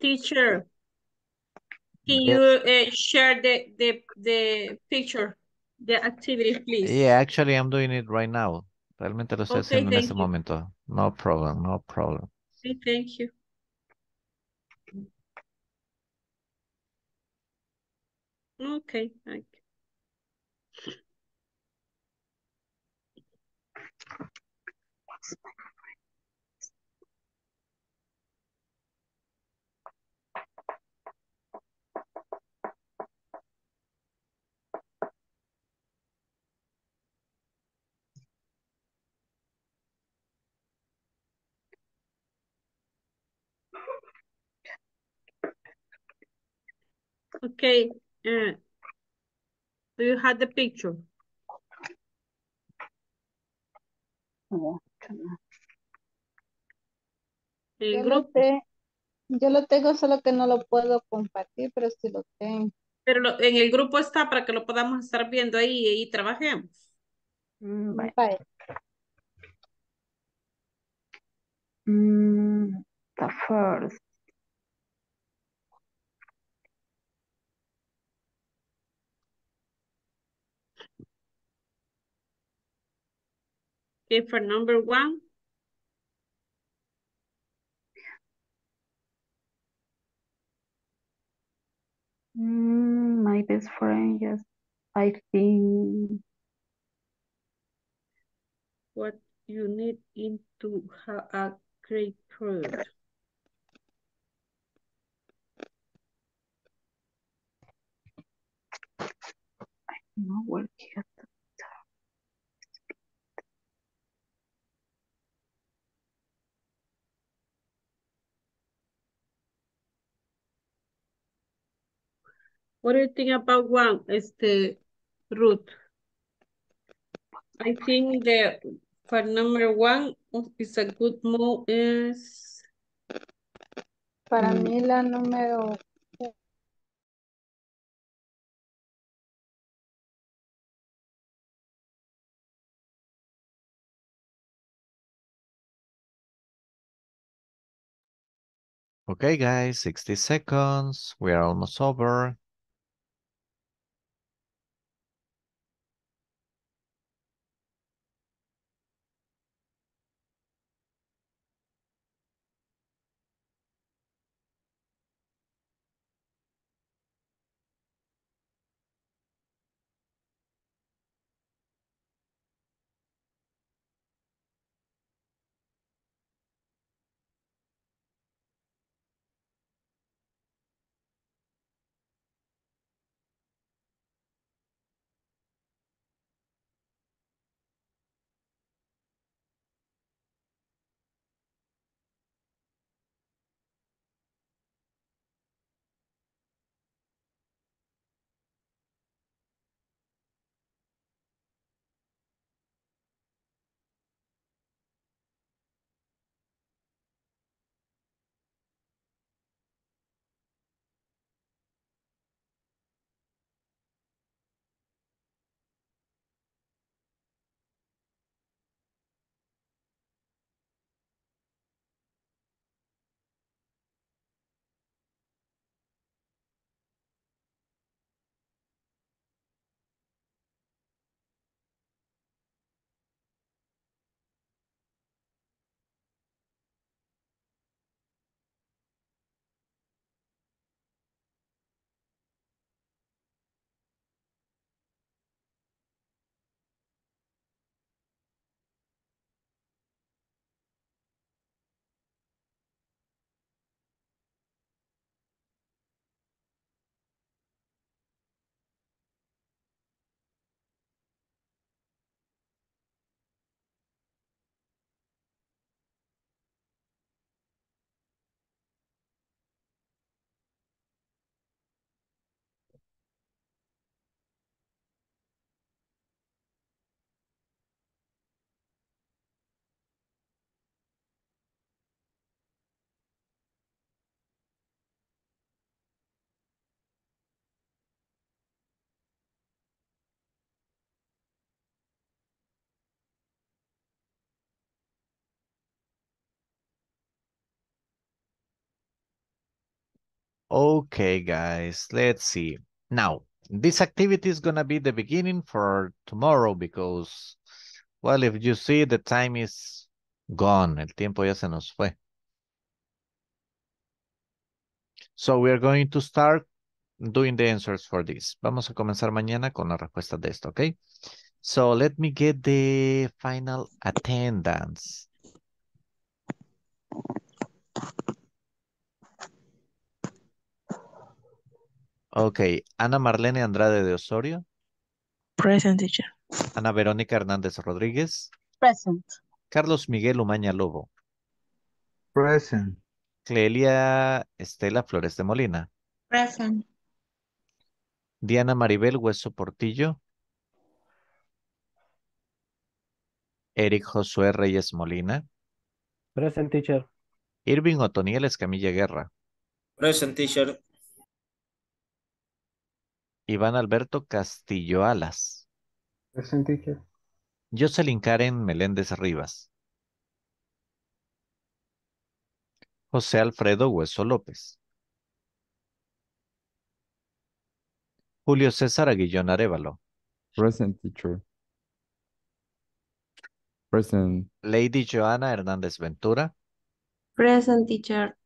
Teacher, can you uh, share the, the, the picture, the activity, please? Yeah, actually, I'm doing it right now. Realmente lo estoy Okay, haciendo en este you. momento. No problem, no problem. Okay, thank you. Okay, thank you. Okay, uh, do you have the picture? El Yo lo, grupo, te- yo lo tengo, solo que no lo puedo compartir, pero sí lo tengo. pero lo- en el grupo está para que lo podamos estar viendo ahí y trabajemos. Mm. Vale. Mm, the first. Okay, for number one, Mm, my best friend, yes. I think what you need in to have a great career. no work yet. What do you think about one, este, Ruth? I think that for number one is a good move is Para Mm. mí la número Okay, guys, 60 seconds. We are almost over. Okay, guys, let's see. Now, this activity is gonna be the beginning for tomorrow because, well, if you see, the time is gone. El tiempo ya se nos fue. So we are going to start doing the answers for this. Vamos a comenzar mañana con la respuesta de esto, okay? So let me get the final attendance. Ok, Ana Marlene Andrade de Osorio. Present teacher. Ana Verónica Hernández Rodríguez. Present. Carlos Miguel Umaña Lobo. Present. Clelia Estela Flores de Molina. Present. Diana Maribel Hueso Portillo. Eric Josué Reyes Molina. Present teacher. Irving Otoniel Escamilla Guerra. Present teacher. Iván Alberto Castillo Alas. Present teacher. Jocelyn Karen Meléndez Rivas. José Alfredo Hueso López. Julio César Aguillón Arevalo. Present teacher. Present. Lady Joana Hernández Ventura. Present teacher.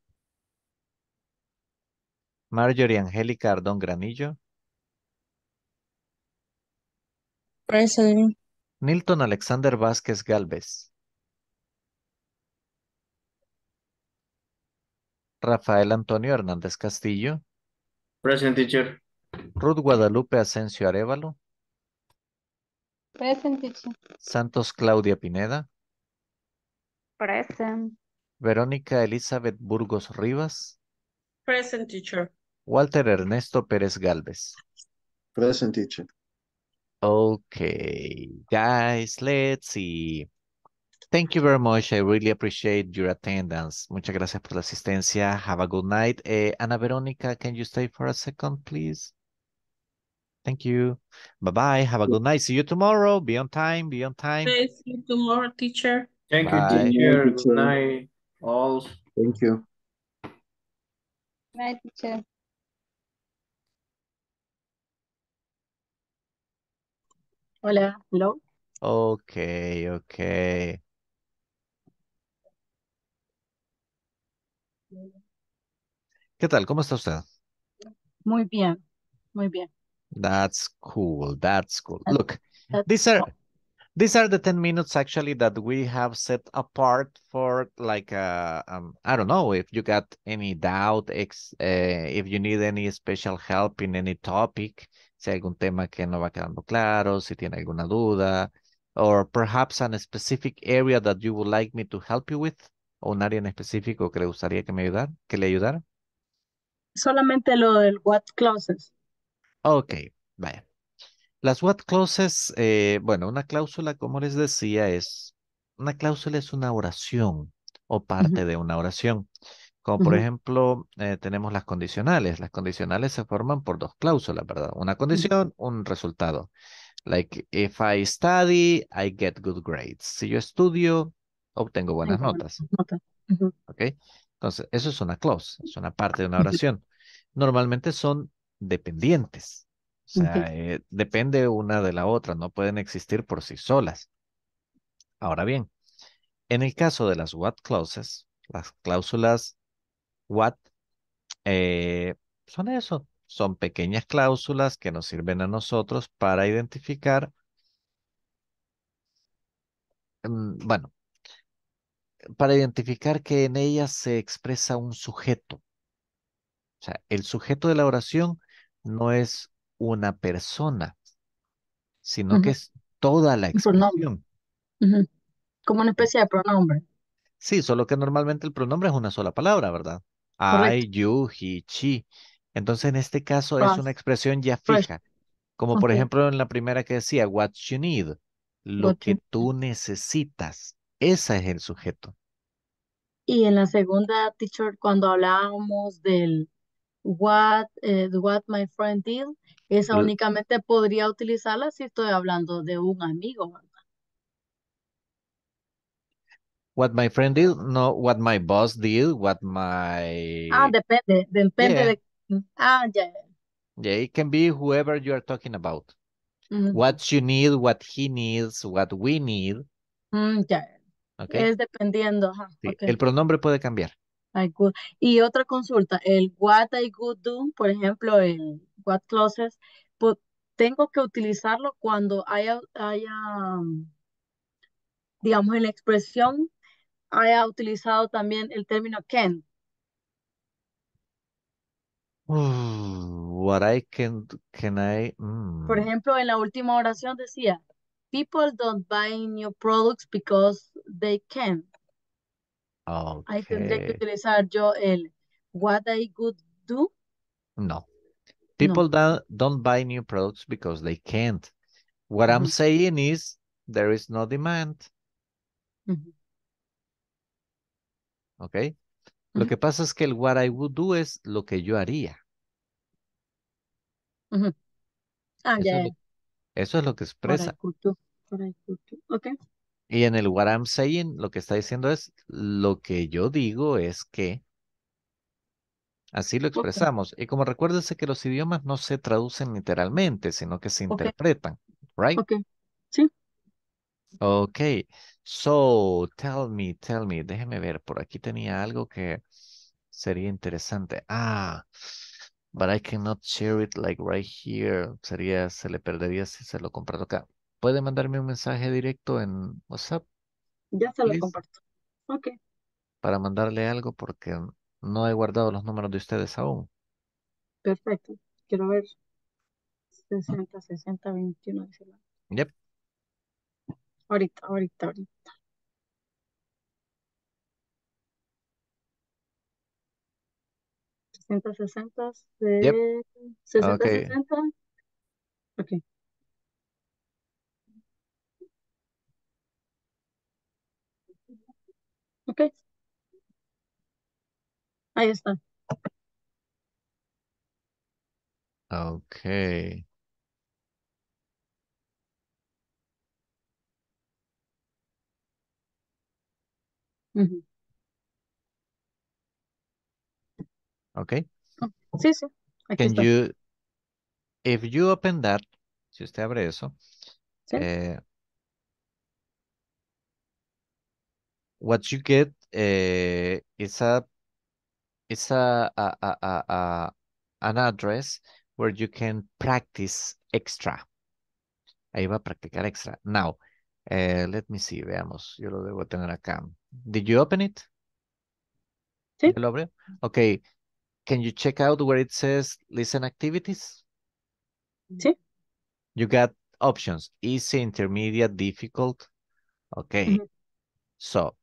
Marjorie Angélica Ardón Granillo. Present. Nilton Alexander Vázquez Galvez. Rafael Antonio Hernández Castillo. Present teacher. Ruth Guadalupe Asensio Arevalo. Present teacher. Santos Claudia Pineda. Present. Verónica Elizabeth Burgos Rivas. Present teacher. Walter Ernesto Pérez Galvez. Present teacher. Okay, guys, let's see. Thank you very much. I really appreciate your attendance. Muchas gracias por la asistencia. Have a good night. Eh, Ana Verónica, can you stay for a second, please? Thank you. Bye-bye. Have a good night. See you tomorrow. Be on time. Be on time. Okay, see you tomorrow, teacher. Thank Bye. you, teacher. Thank you, Good night, all. Thank you. Night teacher. Hola, hello. Okay, okay. ¿Qué tal? ¿Cómo está usted? Muy bien, muy bien. That's cool. That's cool. Look, that's these are these are the 10 minutes actually that we have set apart for like uh um I don't know if you got any doubt, ex, uh, if you need any special help in any topic, si hay algún tema que no va quedando claro, si tiene alguna duda, or perhaps an specific area that you would like me to help you with, o un área en específico que le gustaría que me ayudara, que le ayudara. Solamente lo del what clauses. Ok, vaya. Las what clauses, eh, bueno, una cláusula, como les decía, es, una cláusula es una oración o parte de una oración. Como por ejemplo, eh, tenemos las condicionales. Las condicionales se forman por dos cláusulas, ¿verdad? Una condición, un resultado. Like, if I study, I get good grades. Si yo estudio, obtengo buenas notas. nota. ¿Ok? Entonces, eso es una clause, es una parte de una oración. Normalmente son dependientes. O sea, eh, depende una de la otra, no pueden existir por sí solas. Ahora bien, en el caso de las what clauses, las cláusulas what eh, son eso, son pequeñas cláusulas que nos sirven a nosotros para identificar, mm, bueno, para identificar que en ellas se expresa un sujeto. O sea, el sujeto de la oración no es una persona, sino que es toda la expresión. Como una especie de pronombre. Sí, solo que normalmente el pronombre es una sola palabra, ¿verdad? I, you, he, she. Entonces, en este caso es Fresh. una expresión ya Fresh. fija. Como por ejemplo en la primera que decía, what you need, lo What que you- tú necesitas. Ese es el sujeto. Y en la segunda, teacher, cuando hablábamos del what, eh, what my friend did, esa únicamente podría utilizarla si estoy hablando de un amigo, ¿verdad? What my friend did, no, what my boss did, what my... Ah, depende, depende Yeah. de, Mm, Ah, ya. Yeah, it can be whoever you are talking about. Ujú. What you need, what he needs, what we need. Mm. Okay. Es dependiendo, ajá. Sí, ok. El pronombre puede cambiar. I could- Y otra consulta, el what I could do, por ejemplo, el what clauses, pues, tengo que utilizarlo cuando haya, haya, mm, digamos, en la expresión, haya utilizado también el término can. What I can, can I, Por mm, ejemplo, en la última oración decía, people don't buy new products because they can. Ahí tendría que okay. utilizar yo el what I could do. No. People don't, don't buy new products because they can't. What I'm saying is there is no demand. Okay. Lo que pasa es que el what I would do es lo que yo haría. Ah, Eso ya, es lo, eso es lo que What I expresa. could do. What I could do. Ok. Y en el what I'm saying, lo que está diciendo es lo que yo digo es que así lo Ok. expresamos. Y como recuérdense que los idiomas no se traducen literalmente, sino que se Ok. interpretan, right? Ok. Sí. Okay, so tell me, tell me, déjeme ver, por aquí tenía algo que sería interesante. Ah, but I cannot share it like right here. Sería, se le perdería si se lo comparto acá. ¿Puede mandarme un mensaje directo en WhatsApp, Ya se lo comparto. Ok. Para mandarle algo porque no he guardado los números de ustedes aún. Perfecto. Quiero ver. 60, 60, 21. dice la- Yep, Ahorita, ahorita, ahorita. sesenta, sesenta, yep, se- 60, okay, 60. Ok. Ok. Ahí está. okay. Ujú. Okay. Sí, sí. Aquí Can está. you, if you open that, si usted abre eso, Sí. eh, what you get eh, is a is a, a, a, a, a- an address where you can practice extra. Ahí va a practicar extra. Now, eh, let me see, veamos. Yo lo debo tener acá. Did you open it? Sí. Okay. Can you check out where it says listen activities? Sí. You got options, easy, intermediate, difficult. Okay. Ujú. So,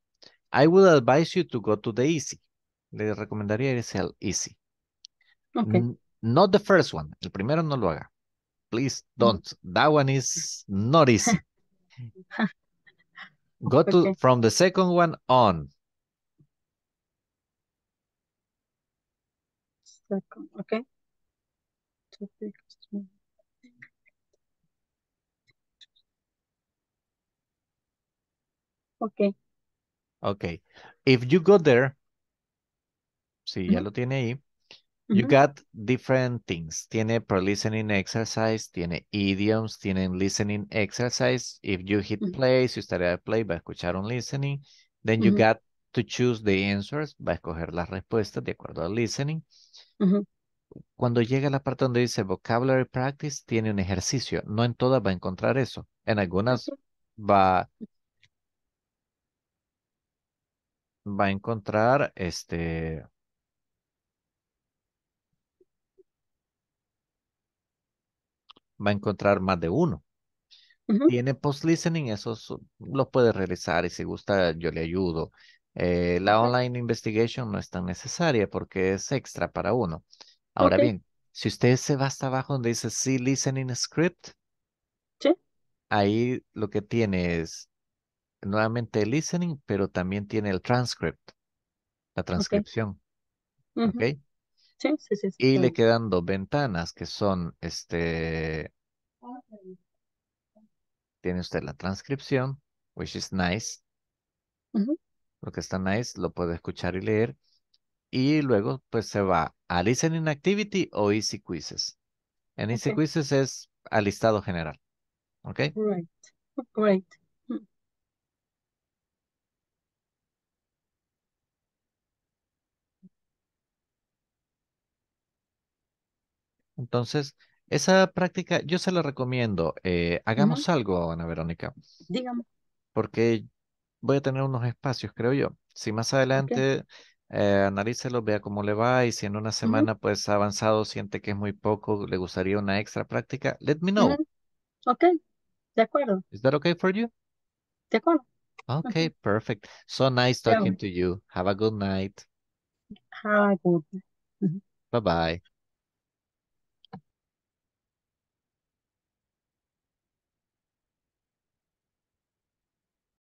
I would advise you to go to the easy. Le recomendaría irse al easy. Ok. N- not the first one. El primero no lo haga. Please don't. That one is not easy. Go to from the second one on. Second, Ok. Ok. Okay. If you go there, si ya Ujú. lo tiene ahí, you got different things. Tiene per listening exercise, tiene idioms, tienen listening exercise. If you hit play, si usted da play, va a escuchar un listening. Then you got to choose the answers, va a escoger las respuestas de acuerdo al listening. Cuando llega a la parte donde dice vocabulary practice, tiene un ejercicio. No en todas va a encontrar eso. En algunas va, va a encontrar este. Va a encontrar más de uno. Tiene post listening, esos los puede realizar y si gusta yo le ayudo. Eh, la online investigation no es tan necesaria porque es extra para uno. Ahora bien, si usted se va hasta abajo donde dice see listening script, Sí. ahí lo que tiene es nuevamente el listening, pero también tiene el transcript, la Ok. transcripción. ¿ok? Sí, sí, sí, sí. Y le quedan dos ventanas que son, este, tiene usted la transcripción, which is nice, Ujú. lo que está nice, lo puede escuchar y leer, Y luego pues se va a listening activity o easy quizzes. En easy quizzes es al listado general. ¿Ok? Great. Great. Entonces, esa práctica yo se la recomiendo. Eh, hagamos algo, Ana Verónica, Dígame. porque voy a tener unos espacios, creo yo. Si más adelante eh, analícelo, vea cómo le va y si en una semana pues ha avanzado, siente que es muy poco, le gustaría una extra práctica, let me know. Ujú. Ok. De acuerdo. Is that okay for you? De acuerdo. Okay, perfect. So nice talking to you. Have a good night. Have a good. Bye bye.